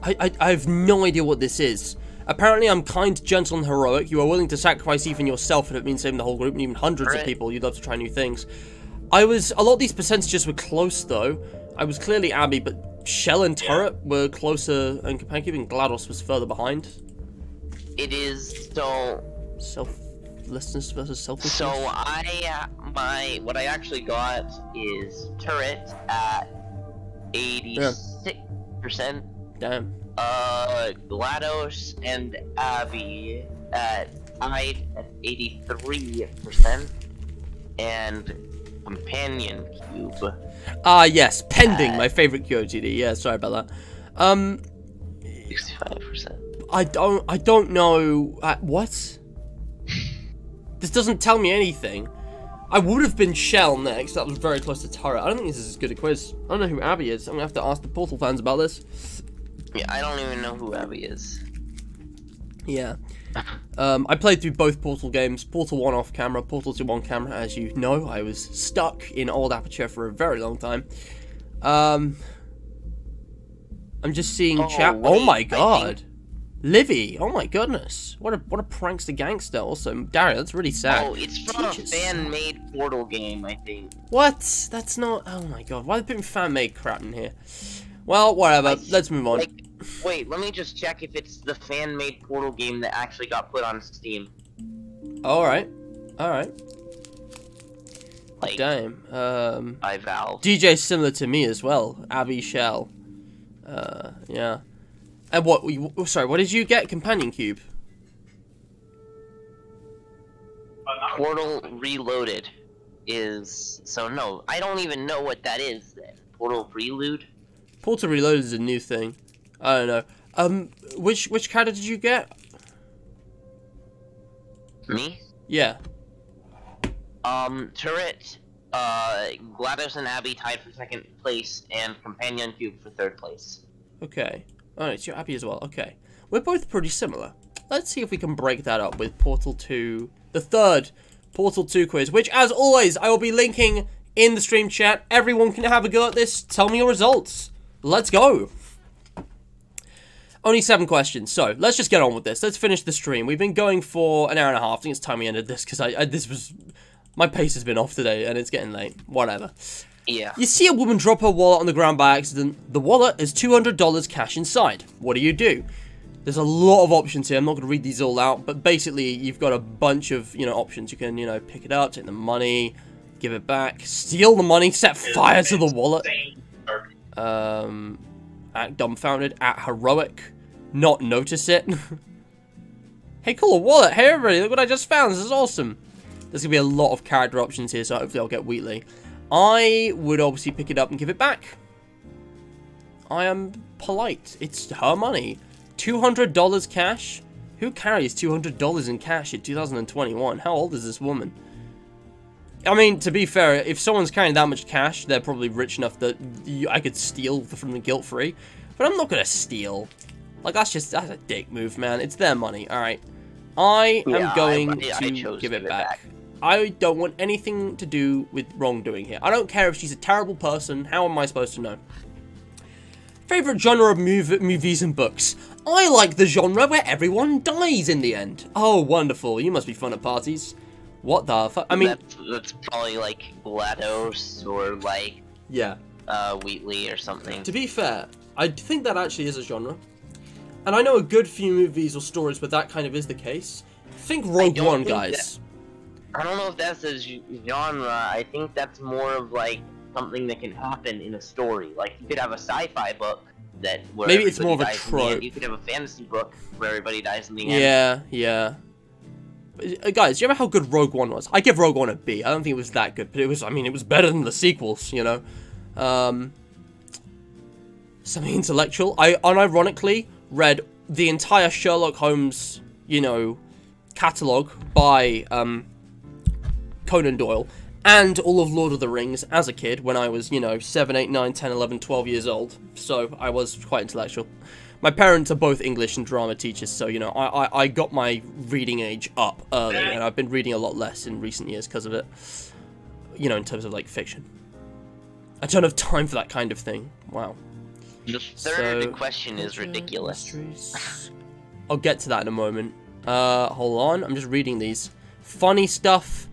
I, I, I have no idea what this is. Apparently, I'm kind, gentle, and heroic. You are willing to sacrifice even yourself if it means saving the whole group and even hundreds of people. You'd love to try new things. I was. A lot of these percentages were close, though. I was clearly Abby, but Chell and Turret were closer, and Companion and GLaDOS was further behind. it is so. Selflessness versus selfishness. So I uh, my what I actually got is turret at eighty six percent. Damn. Uh, GLaDOS and Abby at tied at eighty three percent, and Companion Cube Ah, yes. Pending, Uh, my favorite QOTD. Yeah, sorry about that. Um, sixty five percent. I don't. I don't know. Uh, what? This doesn't tell me anything. I would have been Chell next. That was very close to Turret. I don't think this is as good a quiz. I don't know who Abby is. I'm gonna have to ask the Portal fans about this. Yeah, I don't even know who Abby is. Yeah. Um, I played through both Portal games. Portal 1 off camera, Portal 2 on camera. As you know, I was stuck in old Aperture for a very long time. Um, I'm just seeing Oh, chat. wait, oh my god. Livy. Oh my goodness. What a what a prankster gangster. Also, Dario, that's really sad. Oh, it's from a fan-made Portal game, I think. What? That's not. Oh my god. Why are they putting fan made crap in here? Well, whatever. I- Let's move on. Like, wait, let me just check if it's the fan-made Portal game that actually got put on Steam. Alright. Alright. Like, Damn. Um. by Valve. DJ similar to me as well. Abby Chell. Uh, yeah. And what? you- oh, Sorry, what did you get? Companion cube. Portal Reloaded is so no, I don't even know what that is. Portal Prelude. Portal Reloaded is a new thing. I don't know. Um, which which character did you get? Me. Yeah. Um, Turret. Uh, GLaDOS and Abby tied for second place, and Companion Cube for third place. Okay. Alright, so you're Abby as well. Okay. We're both pretty similar. Let's see if we can break that up with Portal 2, the third Portal 2 quiz, which, as always, I will be linking in the stream chat. Everyone can have a go at this. Tell me your results. Let's go. Only seven questions, so let's just get on with this. Let's finish the stream. We've been going for an hour and a half. I think it's time we ended this because I, I this was my pace has been off today and it's getting late. Whatever. Yeah. You see a woman drop her wallet on the ground by accident. The wallet has $200 cash inside. What do you do? There's a lot of options here. I'm not going to read these all out, but basically you've got a bunch of, you know, options. You can, you know, pick it up, take the money, give it back, steal the money, set fire to the wallet, um, act dumbfounded, act heroic, not notice it. hey, cool, a wallet. Hey, everybody, look what I just found. This is awesome. There's going to be a lot of character options here, so hopefully I'll get Wheatley. I would obviously pick it up and give it back. I am polite. It's her money. $200 cash? Who carries $200 in cash in 2021? How old is this woman? I mean, to be fair, if someone's carrying that much cash, they're probably rich enough that you, I could steal from the guilt-free. But I'm not gonna steal. Like, that's just, that's a dick move, man. It's their money, alright? I am I- going I- I give to it give it back. back. I don't want anything to do with wrongdoing here. I don't care if she's a terrible person. How am I supposed to know? Favorite genre of mov- movies and books? I like the genre where everyone dies in the end. Oh, wonderful. You must be fun at parties. What the fuck? I mean, that's, that's probably like GLaDOS or like yeah. uh, Wheatley or something. To be fair, I think that actually is a genre. And I know a good few movies or stories where that kind of is the case. Think Rogue One, guys. I don't know if that's a genre. I think that's more of like something that can happen in a story. Like you could have a sci-fi book that where Maybe it's more of a everybody dies in the end. trope. You could have a fantasy book where everybody dies in the end. Yeah, yeah. Uh, Guys, do you remember how good Rogue One was? I give Rogue One a B. I don't think it was that good, but it was. I mean, it was better than the sequels. You know, um, something intellectual. I unironically read the entire Sherlock Holmes, you know, catalog by um, Conan Doyle and all of Lord of the Rings as a kid when I was, you know, 7, 8, 9, 10, 11, 12 years old. So I was quite intellectual. My parents are both English and drama teachers, so, you know, I, I, I got my reading age up early, and I've been reading a lot less in recent years because of it. You know, in terms of, like, fiction. I don't have time for that kind of thing. Wow. The third So- question is ridiculous. I'll get to that in a moment. Uh, hold on. I'm just reading these. Funny stuff.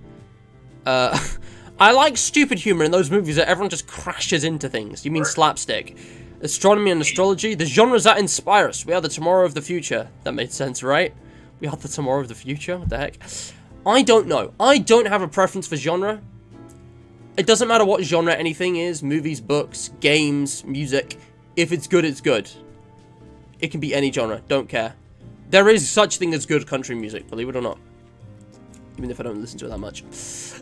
Uh, I like stupid humor in those movies that everyone just crashes into things. You mean slapstick? Astronomy and astrology, the genres that inspire us. We are the tomorrow of the future. That made sense, right? We are the tomorrow of the future. What the heck? I don't know. I don't have a preference for genre. It doesn't matter what genre anything is movies, books, games, music. If it's good, it's good. It can be any genre, don't care. There is such thing as good country music, believe it or not. Even if I don't listen to it that much.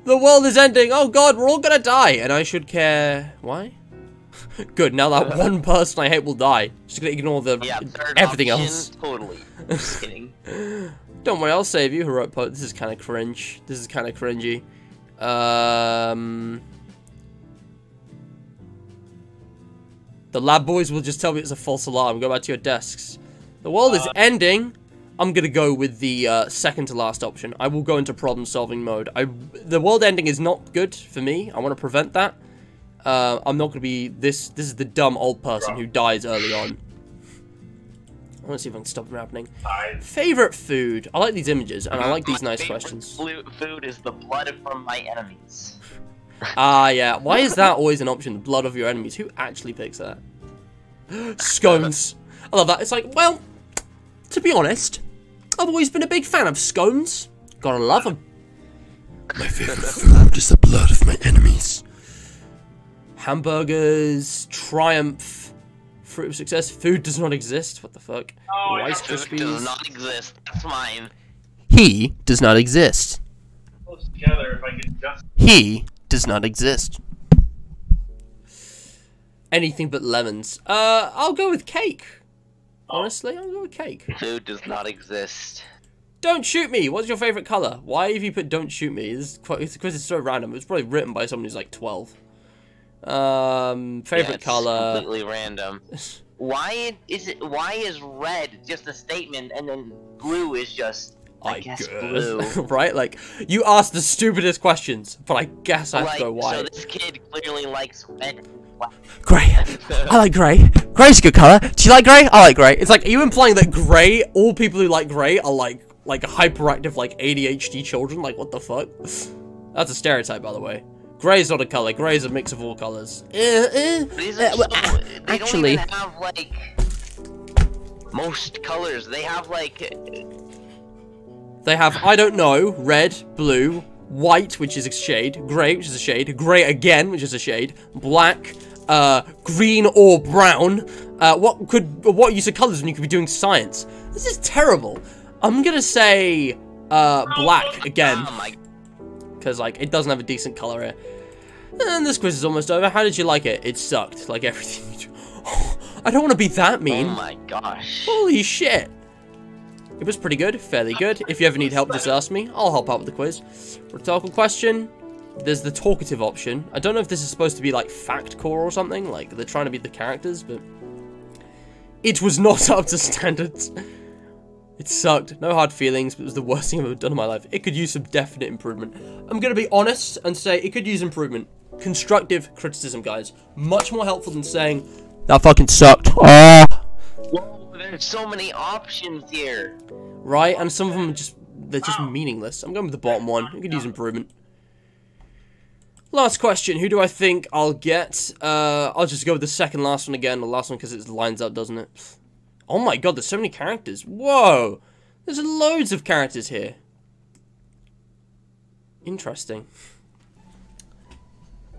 The world is ending! Oh god, we're all gonna die! And I should care... Why? good, now that one person I hate will die. Just gonna ignore the Yeah, everything option, else. Totally. Just kidding. Don't worry, I'll save you, heroic poet. This is kind of cringe. This is kind of cringy. Um... The lab boys will just tell me it's a false alarm. Go back to your desks. The world is Uh, ending. I'm gonna go with the uh, second to last option. I will go into problem solving mode. I the world ending is not good for me. I want to prevent that. Uh, I'm not gonna be this. This is the dumb old person who dies early on. I want to see if I can stop it from happening. I, Favorite food? I like these images and I like these nice questions. Food is the blood from my enemies. Ah, yeah. Why is that always an option? The blood of your enemies. Who actually picks that? scones. I love that. It's like, well, to be honest, I've always been a big fan of scones. Gotta love them. My favorite food is the blood of my enemies. Hamburgers, Triumph, Fruit of Success. Food does not exist. What the fuck? Oh, yeah, Rice food Food does not exist. That's mine. He does not exist. close together if I could just. He does not exist. Anything but lemons. Uh, I'll go with cake. Honestly, I'll go with cake. Food does not exist. Don't shoot me. What's your favorite color? Why have you put "Don't shoot me"? This is quite because it's so random. It's probably written by someone who's like twelve. Um, Yeah, favorite it's color. Completely random. Why is it? Why is red just a statement and then blue is just? I, guess blue. right? Like you ask the stupidest questions, but I guess I have like, to go so this kid clearly likes red. Grey. I like grey. Grey's a good color. Do you like grey? I like grey. It's like, are you implying that grey, all people who like grey are like, like hyperactive, like ADHD children? Like, what the fuck? That's a stereotype, by the way. Grey is not a color. Grey is a mix of all colors. Uh, uh, These are so, well, they actually, have like most colors. They have like they have, I don't know, red, blue, white, which is a shade, grey, which is a shade, grey again, which is a shade, black, uh, green or brown. Uh, what could, what use of colors when you could be doing science? This is terrible. I'm gonna say, uh, black again, oh because, like, it doesn't have a decent color here. And this quiz is almost over. How did you like it? It sucked, like everything. I don't want to be that mean. oh my gosh. Holy shit! It was pretty good, fairly good. If you ever need help, just ask me. I'll help out with the quiz. Rhetorical question. There's the talkative option. I don't know if this is supposed to be like fact core or something, like they're trying to be the characters, but it was not up to standards. It sucked. No hard feelings, but it was the worst thing I've ever done in my life. It could use some definite improvement. I'm gonna be honest and say it could use improvement. Constructive criticism, guys. Much more helpful than saying that fucking sucked. Ah. There's so many options here. right? And some of them are just they're just meaningless. I'm going with the bottom one. You could use improvement. Last question. Who do I think I'll get? Uh, I'll just go with the second last one again. The last one because it lines up, doesn't it? Oh my god, there's so many characters. Whoa! There's loads of characters here. Interesting.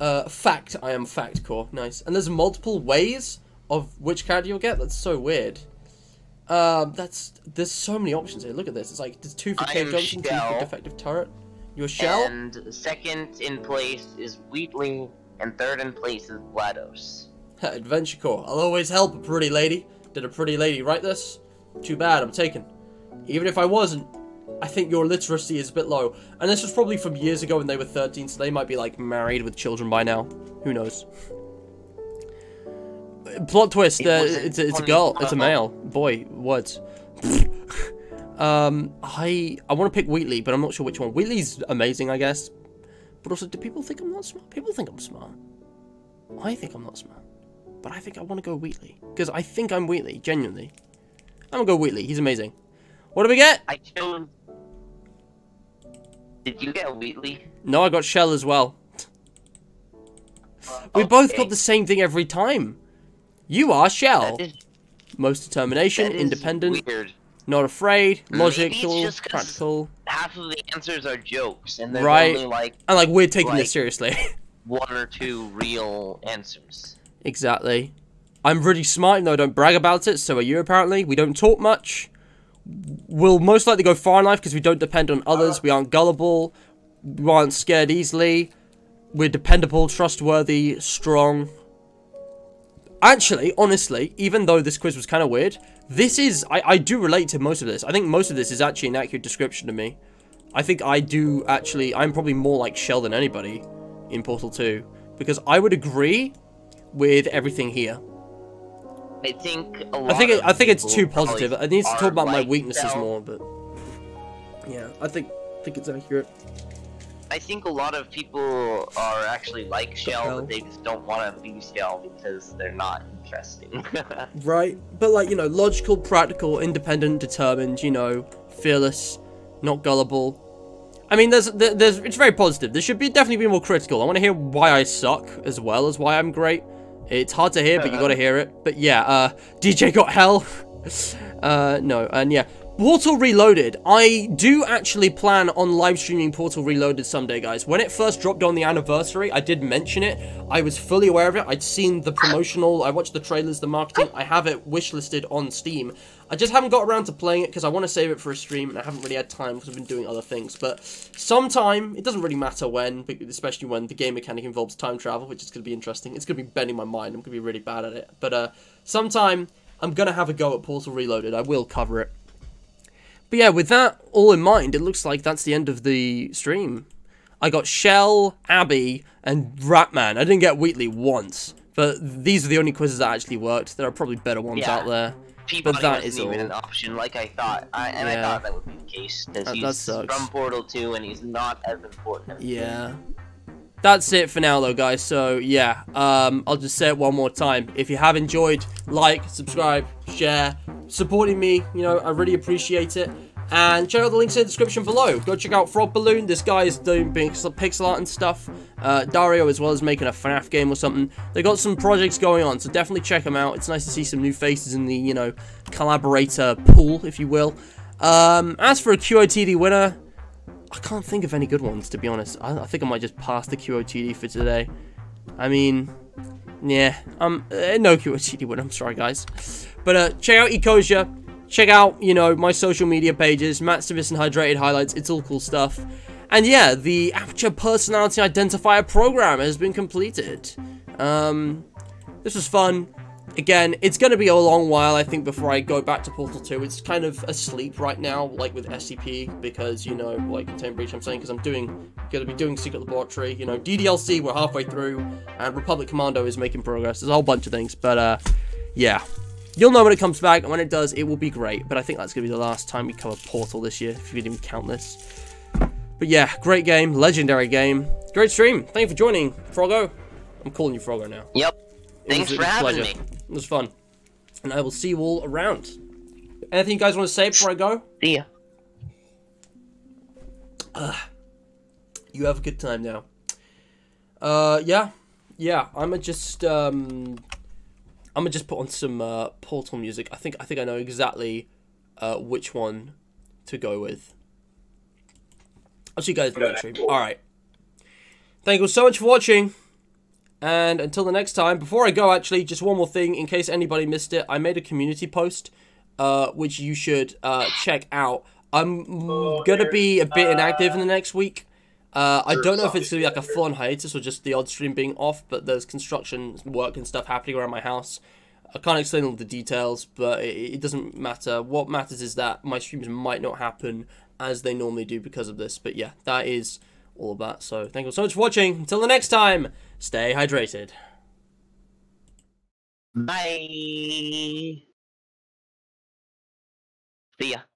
Uh, fact, I am fact core. Nice. And there's multiple ways of which character you'll get. That's so weird. Um, that's there's so many options here. Look at this. It's like there's two for Cave Johnson, two for defective turret. Your Chell. And second in place is Wheatley, and third in place is GLaDOS. Adventure core. I'll always help a pretty lady. Did a pretty lady write this? Too bad. I'm taken. Even if I wasn't, I think your literacy is a bit low. And this was probably from years ago when they were 13, so they might be like married with children by now. Who knows? Plot twist. It Uh, it's, a, it's a girl. It's a male. Boy. Words. um, I I want to pick Wheatley, but I'm not sure which one. Wheatley's amazing, I guess. But also, do people think I'm not smart? People think I'm smart. I think I'm not smart. But I think I want to go Wheatley. Because I think I'm Wheatley, genuinely. I'm going to go Wheatley. He's amazing. What do we get? I chose. Did you get Wheatley? No, I got Chell as well. We both got the same thing every time. You are Chell. That is, Most determination, independent, Weird. not afraid, logical, practical. Half of the answers are jokes, and there's Right. only like And like, we're taking Like- this seriously. one or two real answers. exactly. I'm really smart, even though I don't brag about it, so are you apparently. We don't talk much. We'll most likely go far in life because we don't depend on others. We aren't gullible. We aren't scared easily. We're dependable, trustworthy, strong. Actually, honestly, even though this quiz was kind of weird, this is... I, I do relate to most of this. I think most of this is actually an accurate description to me. I think I do actually... I'm probably more like Chell than anybody in Portal 2. Because I would agree with everything here. I think a lot I think it, I think it's too positive. I need to talk about my weaknesses more, but... Yeah, I think, think it's accurate. I think a lot of people are actually like Chell, hell? but they just don't want to be Chell because they're not interesting. Right, but like, you know, logical, practical, independent, determined, you know, fearless, not gullible. I mean, there's, there's, it's very positive. There should be definitely be more critical. I want to hear why I suck as well as why I'm great. It's hard to hear, but you gotta hear it. But yeah, uh, DJ got hell. uh, no, and yeah. Portal Reloaded. I do actually plan on live streaming Portal Reloaded someday, guys. When it first dropped on the anniversary, I did mention it. I was fully aware of it. I'd seen the promotional, I watched the trailers, the marketing. I have it wishlisted on Steam. I just haven't got around to playing it because I want to save it for a stream and I haven't really had time because I've been doing other things. But sometime, it doesn't really matter when, especially when the game mechanic involves time travel, which is going to be interesting. It's going to be bending my mind. I'm going to be really bad at it. But uh, sometime, I'm going to have a go at Portal Reloaded. I will cover it. But yeah, with that all in mind, it looks like that's the end of the stream. I got Chell, Abby, and Ratman. I didn't get Wheatley once. But these are the only quizzes that actually worked. There are probably better ones Yeah. out there. People But that is even all. an option, like I thought, I, and Yeah. I thought that would be the case because That- that he's sucks. from Portal 2 and he's not as important. As Yeah. That's it for now, though, guys. So, yeah, um, I'll just say it one more time. If you have enjoyed, like, subscribe, share, supporting me, you know, I really appreciate it. And check out the links in the description below. Go check out Frogballoon. This guy is doing pixel art and stuff. Uh, Dario, as well as making a FNAF game or something. They got some projects going on, so definitely check them out. It's nice to see some new faces in the, you know, collaborator pool, if you will. Um, as for a QOTD winner, I can't think of any good ones, to be honest. I, I think I might just pass the QOTD for today. I mean, yeah, um, uh, no QOTD win, I'm sorry, guys. But uh, check out Ecosia. Check out, you know, my social media pages, Matt and Hydrated Highlights. It's all cool stuff. And yeah, the Aperture Personality Identifier program has been completed. Um, this was fun. Again, it's going to be a long while, I think, before I go back to Portal 2. It's kind of asleep right now, like with SCP, because, you know, like Contain Breach, I'm saying, because I'm doing, going to be doing Secret Laboratory, you know, DDLC, we're halfway through, and Republic Commando is making progress. There's a whole bunch of things, but, uh, yeah. You'll know when it comes back, and when it does, it will be great, but I think that's going to be the last time we cover Portal this year, if you even count this. But yeah, great game, legendary game, great stream. Thank you for joining, Froggo. I'm calling you Froggo now. Yep. It Thanks was for a having pleasure. me. It was fun. And I will see you all around. Anything you guys want to say before I go? See ya. You have a good time now. Uh, yeah, yeah. I'ma just um, I'ma just put on some uh, Portal music. I think I think I know exactly uh which one to go with. I'll see you guys in the next stream. All right. Thank you so much for watching. And until the next time, before I go, actually, just one more thing in case anybody missed it. I made a community post, uh, which you should uh, check out. I'm mm, gonna be a bit inactive in the next week. Uh, I don't know if it's gonna be like a full on hiatus or just the odd stream being off, but there's construction work and stuff happening around my house. I can't explain all the details, but it, it doesn't matter. What matters is that my streams might not happen as they normally do because of this. But yeah, that is all of that. So thank you so much for watching. Until the next time, stay hydrated. Bye. See ya.